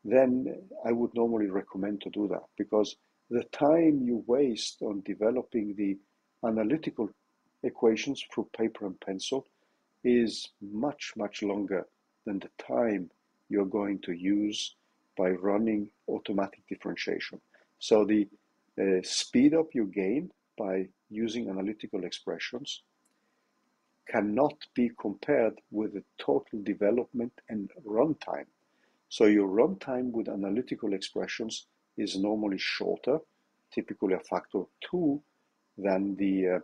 Speaker 1: then I would normally recommend to do that because the time you waste on developing the analytical equations through paper and pencil is much, much longer than the time you're going to use by running automatic differentiation. So the uh, speed up you gain by using analytical expressions cannot be compared with the total development and runtime. So your runtime with analytical expressions is normally shorter, typically a factor of two than the uh,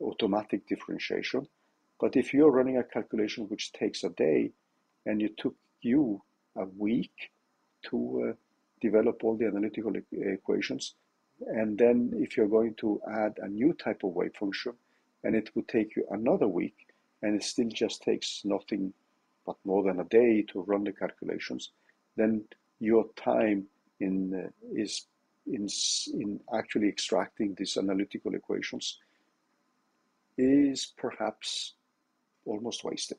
Speaker 1: automatic differentiation. But if you're running a calculation which takes a day and it took you a week to uh, develop all the analytical e equations, and then if you're going to add a new type of wave function, and it would take you another week, and it still just takes nothing but more than a day to run the calculations, then your time in uh, is in, in actually extracting these analytical equations is perhaps almost wasted.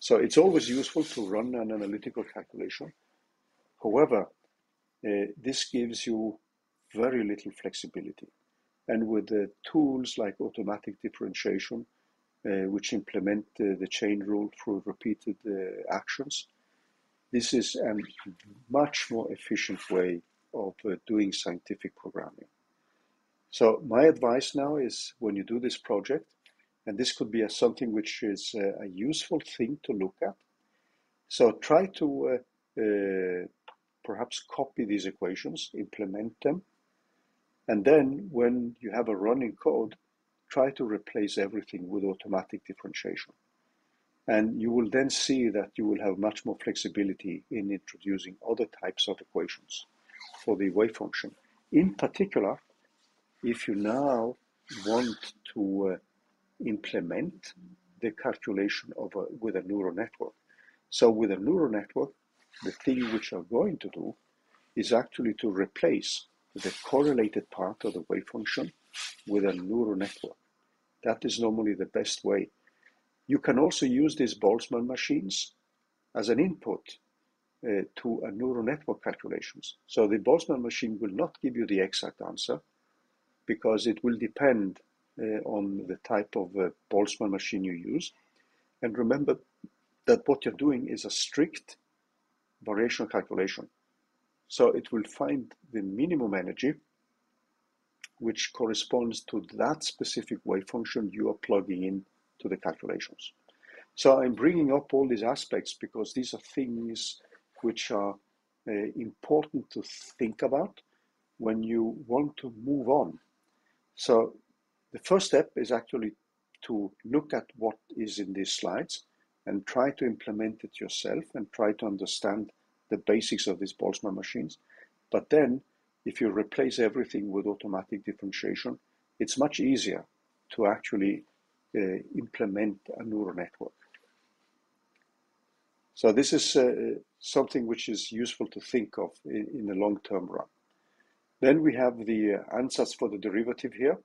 Speaker 1: So it's always useful to run an analytical calculation. However, uh, this gives you very little flexibility. And with the tools like automatic differentiation, uh, which implement uh, the chain rule through repeated uh, actions, this is a much more efficient way of uh, doing scientific programming. So my advice now is when you do this project, and this could be a, something which is a, a, useful thing to look at. So try to uh, uh, perhaps copy these equations, implement them, and then when you have a running code, try to replace everything with automatic differentiation. And you will then see that you will have much more flexibility in introducing other types of equations for the wave function. In particular, if you now want to uh, implement the calculation of a, with a neural network. So with a neural network, the thing which you're going to do is actually to replace the correlated part of the wave function with a neural network. That is normally the best way. You can also use these Boltzmann machines as an input uh, to a neural network calculations. So the Boltzmann machine will not give you the exact answer because it will depend uh, on the type of uh, Boltzmann machine you use. And remember that what you're doing is a strict variational calculation. So it will find the minimum energy which corresponds to that specific wave function you are plugging in to the calculations. So I'm bringing up all these aspects because these are things which are uh, important to think about when you want to move on. So the first step is actually to look at what is in these slides and try to implement it yourself and try to understand the basics of these Boltzmann machines. But then, if you replace everything with automatic differentiation, it's much easier to actually uh, implement a neural network. So this is uh, something which is useful to think of in, in the long-term run. Then we have the uh, ansatz for the derivative here.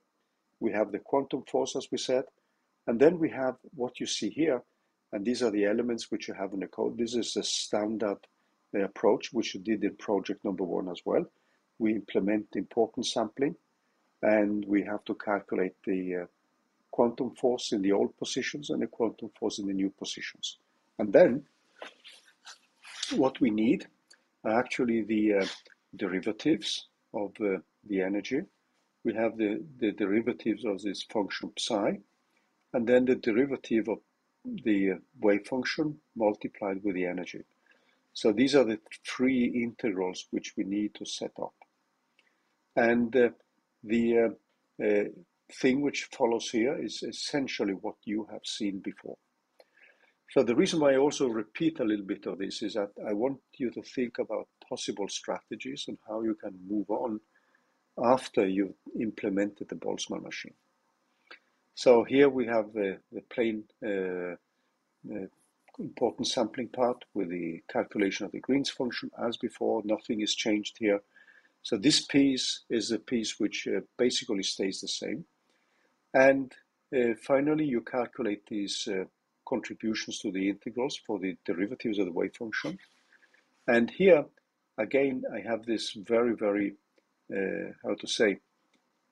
Speaker 1: We have the quantum force, as we said. And then we have what you see here. And these are the elements which you have in the code. This is a standard approach, which you did in project number one as well. We implement importance sampling, and we have to calculate the uh, quantum force in the old positions and the quantum force in the new positions. And then what we need are actually the uh, derivatives of uh, the energy. We have the, the derivatives of this function psi, and then the derivative of the wave function multiplied with the energy. So these are the three integrals which we need to set up. And uh, the uh, uh, thing which follows here is essentially what you have seen before. So the reason why I also repeat a little bit of this is that I want you to think about possible strategies and how you can move on after you've implemented the Boltzmann machine. So here we have the, the plain uh, importance sampling part with the calculation of the Green's function as before, nothing is changed here. So this piece is a piece which uh, basically stays the same. And uh, finally, you calculate these uh, contributions to the integrals for the derivatives of the wave function. And here, again, I have this very, very, uh, how to say,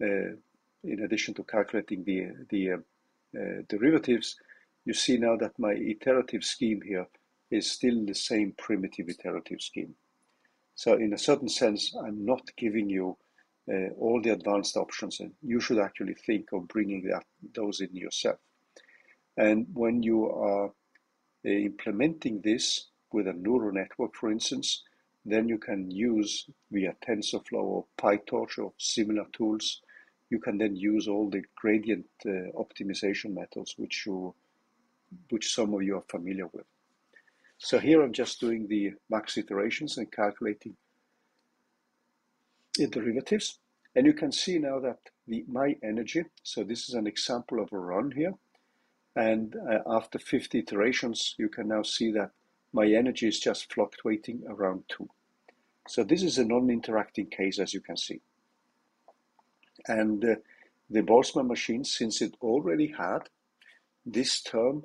Speaker 1: uh, in addition to calculating the, the uh, derivatives, you see now that my iterative scheme here is still the same primitive iterative scheme. So in a certain sense, I'm not giving you uh, all the advanced options, and you should actually think of bringing that those in yourself. And when you are uh, implementing this with a neural network, for instance, then you can use via TensorFlow or PyTorch or similar tools. You can then use all the gradient uh, optimization methods, which you, which some of you are familiar with. So here I'm just doing the max iterations and calculating the derivatives. And you can see now that the my energy, so this is an example of a run here. And uh, after 50 iterations, you can now see that my energy is just fluctuating around 2. So this is a non-interacting case, as you can see. And uh, the Boltzmann machine, since it already had this term,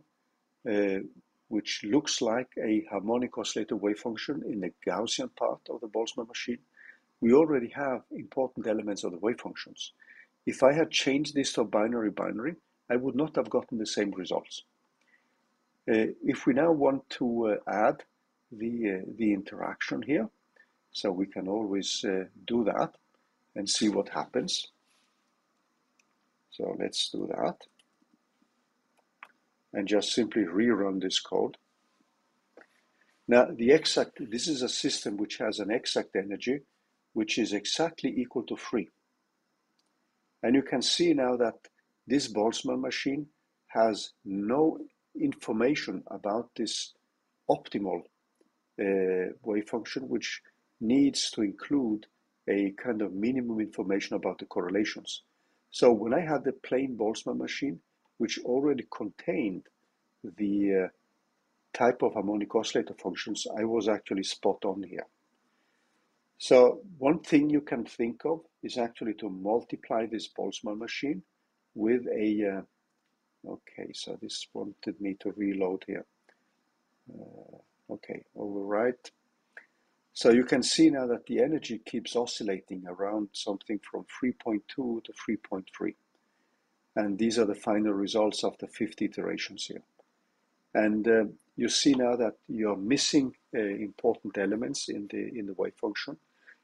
Speaker 1: uh, which looks like a harmonic oscillator wave function in the Gaussian part of the Boltzmann machine, we already have important elements of the wave functions. If I had changed this to binary binary, I would not have gotten the same results. Uh, if we now want to uh, add the, uh, the interaction here, so we can always uh, do that and see what happens. So let's do that. And just simply rerun this code. Now the exact, this is a system which has an exact energy which is exactly equal to 3. And you can see now that this Boltzmann machine has no information about this optimal uh, wave function, which needs to include a kind of minimum information about the correlations. So when I had the plain Boltzmann machine, which already contained the uh, type of harmonic oscillator functions, I was actually spot on here. So one thing you can think of is actually to multiply this Boltzmann machine with a, uh, okay, so this wanted me to reload here. Uh, okay, overwrite. So you can see now that the energy keeps oscillating around something from 3.2 to 3.3. And these are the final results of the 50 iterations here. And uh, you see now that you're missing uh, important elements in the in the wave function.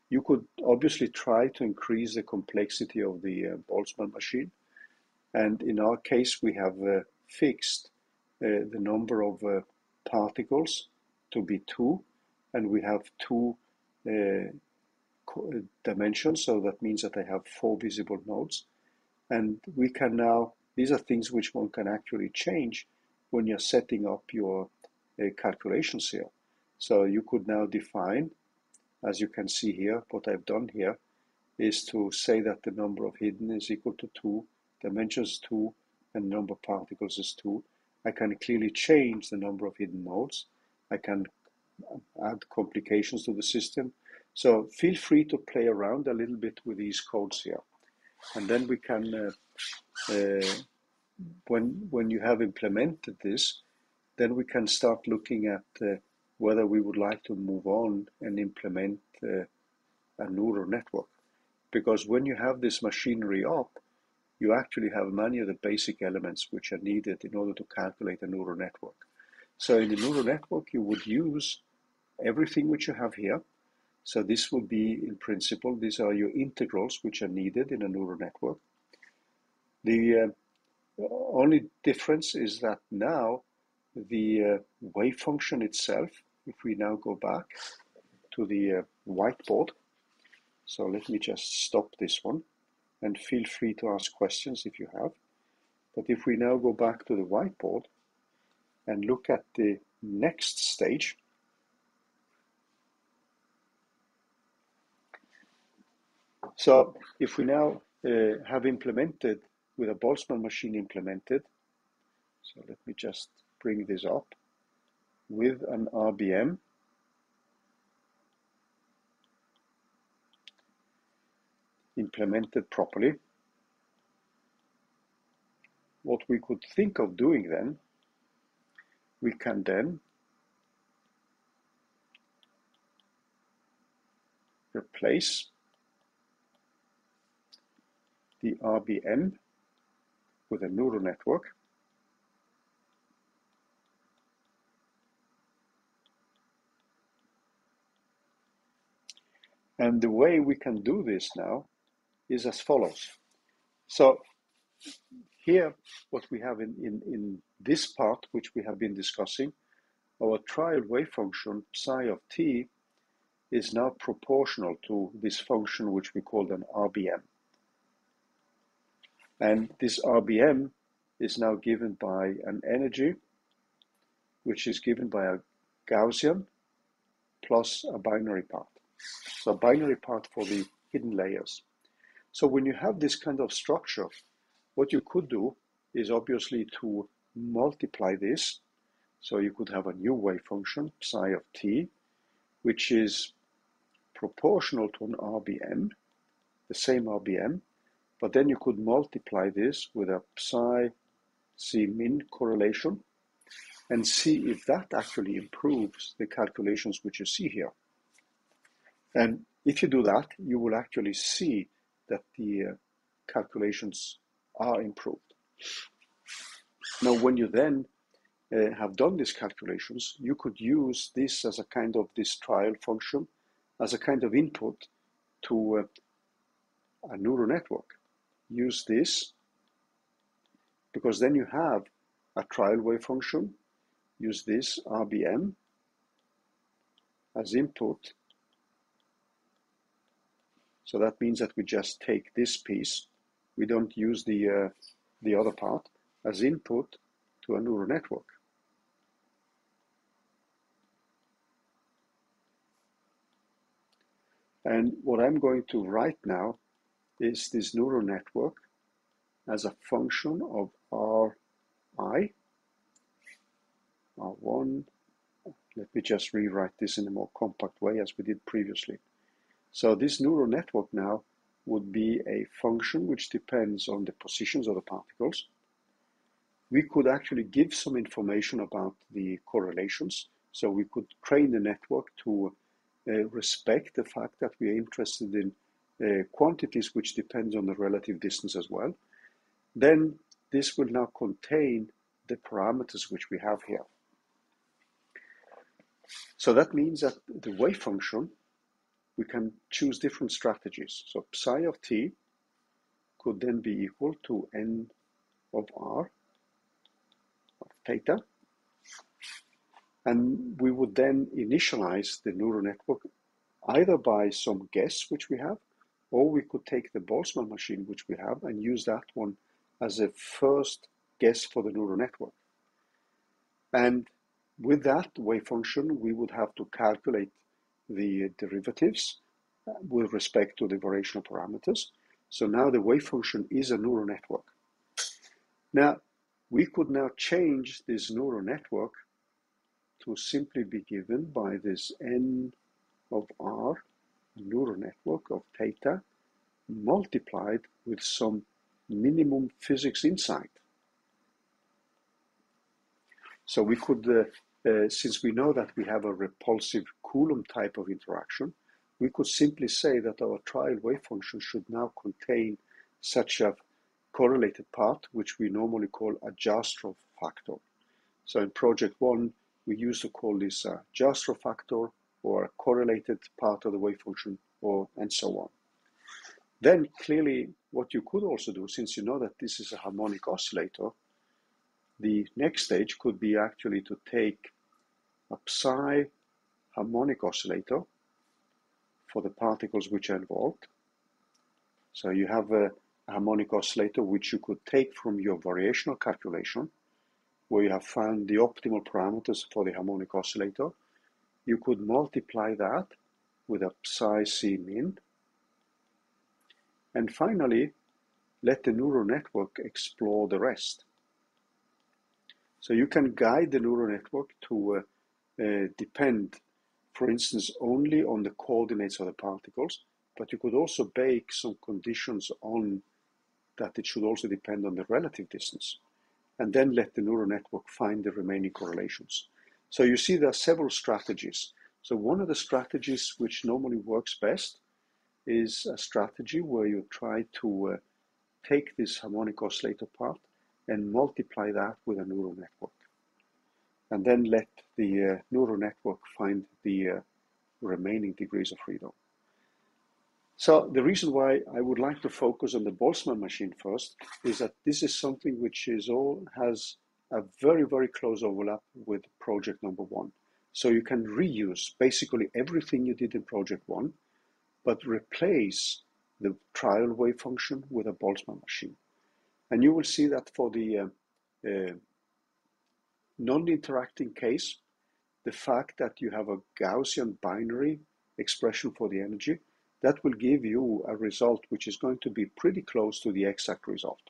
Speaker 1: You could obviously try to increase the complexity of the uh, Boltzmann machine. And in our case, we have uh, fixed uh, the number of uh, particles to be two, and we have two dimensions, so that means that I have four visible nodes. And we can now, these are things which one can actually change when you're setting up your uh, calculations here. So you could now define, as you can see here, what I've done here is to say that the number of hidden is equal to 2, dimensions 2, and number of particles is 2. I can clearly change the number of hidden nodes. I can add complications to the system. So feel free to play around a little bit with these codes here. And then we can uh, uh, when when you have implemented this, then we can start looking at uh, whether we would like to move on and implement uh, a neural network. Because when you have this machinery up, you actually have many of the basic elements which are needed in order to calculate a neural network. So in the neural network, you would use everything which you have here. So this will be, in principle, these are your integrals which are needed in a neural network. The uh, only difference is that now the uh, wave function itself, if we now go back to the uh, whiteboard, so let me just stop this one and feel free to ask questions if you have. But if we now go back to the whiteboard and look at the next stage, so if we now uh, have implemented with a Boltzmann machine implemented. So let me just bring this up with an RBM. implemented properly. What what we could think of doing then, we can then replace the RBM with a neural network. And the way we can do this now is as follows. So here, what we have in, in, in this part, which we have been discussing, our trial wave function psi of t is now proportional to this function which we call an RBM. And this RBM is now given by an energy which is given by a Gaussian plus a binary part. So a binary part for the hidden layers. So when you have this kind of structure, what you could do is obviously to multiply this. So you could have a new wave function, psi of t, which is proportional to an RBM, the same RBM, but then you could multiply this with a psi C min correlation and see if that actually improves the calculations which you see here. And if you do that, you will actually see that the uh, calculations are improved. Now, when you then uh, have done these calculations, you could use this as a kind of this trial function, as a kind of input to uh, a neural network use this because then you have a trial wave function, use this RBM as input. So that means that we just take this piece, we don't use the, uh, the other part, as input to a neural network. And what I'm going to write now is this neural network as a function of Ri, R1, let me just rewrite this in a more compact way as we did previously. So this neural network now would be a function which depends on the positions of the particles. We could actually give some information about the correlations. So we could train the network to uh, respect the fact that we are interested in uh, quantities which depends on the relative distance as well, then this will now contain the parameters which we have here. So that means that the wave function, we can choose different strategies. So psi of t could then be equal to n of r of theta. And we would then initialize the neural network either by some guess which we have, or we could take the Boltzmann machine, which we have, and use that one as a first guess for the neural network. And with that wave function, we would have to calculate the derivatives uh, with respect to the variational parameters. So now the wave function is a neural network. Now, we could now change this neural network to simply be given by this n of r neural network of theta multiplied with some minimum physics insight. So we could, uh, uh, since we know that we have a repulsive Coulomb type of interaction, we could simply say that our trial wave function should now contain such a correlated part, which we normally call a Jastrow factor. So in project one, we used to call this a Jastrow factor or a correlated part of the wave function, or and so on. Then clearly, what you could also do, since you know that this is a harmonic oscillator, the next stage could be actually to take a psi harmonic oscillator for the particles which are involved. So you have a harmonic oscillator which you could take from your variational calculation, where you have found the optimal parameters for the harmonic oscillator, you could multiply that with a psi c min. And finally, let the neural network explore the rest. So you can guide the neural network to uh, uh, depend, for instance, only on the coordinates of the particles, but you could also bake some conditions on that it should also depend on the relative distance. and then let the neural network find the remaining correlations. So you see there are several strategies. So one of the strategies which normally works best is a strategy where you try to uh, take this harmonic oscillator part and multiply that with a neural network. And then let the uh, neural network find the uh, remaining degrees of freedom. So the reason why I would like to focus on the Boltzmann machine first is that this is something which is all has a very, very close overlap with project number one. So you can reuse basically everything you did in project one, but replace the trial wave function with a Boltzmann machine. And you will see that for the uh, uh, non-interacting case, the fact that you have a Gaussian binary expression for the energy, that will give you a result which is going to be pretty close to the exact result,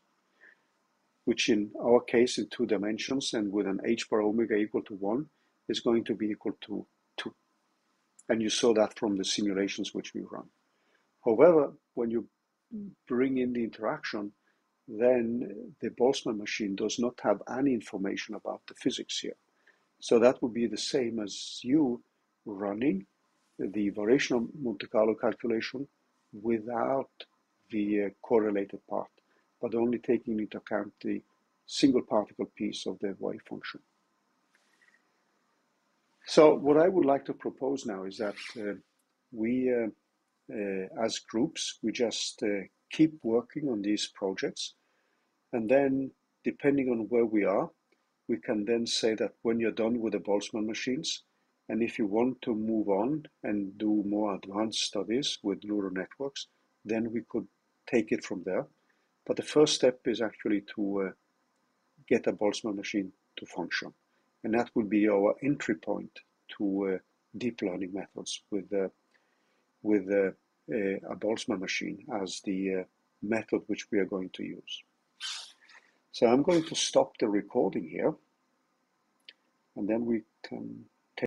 Speaker 1: which in our case in two dimensions and with an h bar omega equal to 1 is going to be equal to 2. And you saw that from the simulations which we run. However, when you bring in the interaction, then the Boltzmann machine does not have any information about the physics here. So that would be the same as you running the variational Monte Carlo calculation without the uh, correlated part, but only taking into account the single particle piece of the wave function. So what I would like to propose now is that uh, we uh, uh, as groups. We just uh, keep working on these projects. And then, depending on where we are, we can then say that when you're done with the Boltzmann machines, and if you want to move on and do more advanced studies with neural networks, then we could take it from there. But the first step is actually to uh, get a Boltzmann machine to function. And that will be our entry point to uh, deep learning methods with uh, with uh, a Boltzmann machine as the uh, method which we are going to use. So I'm going to stop the recording here and then we can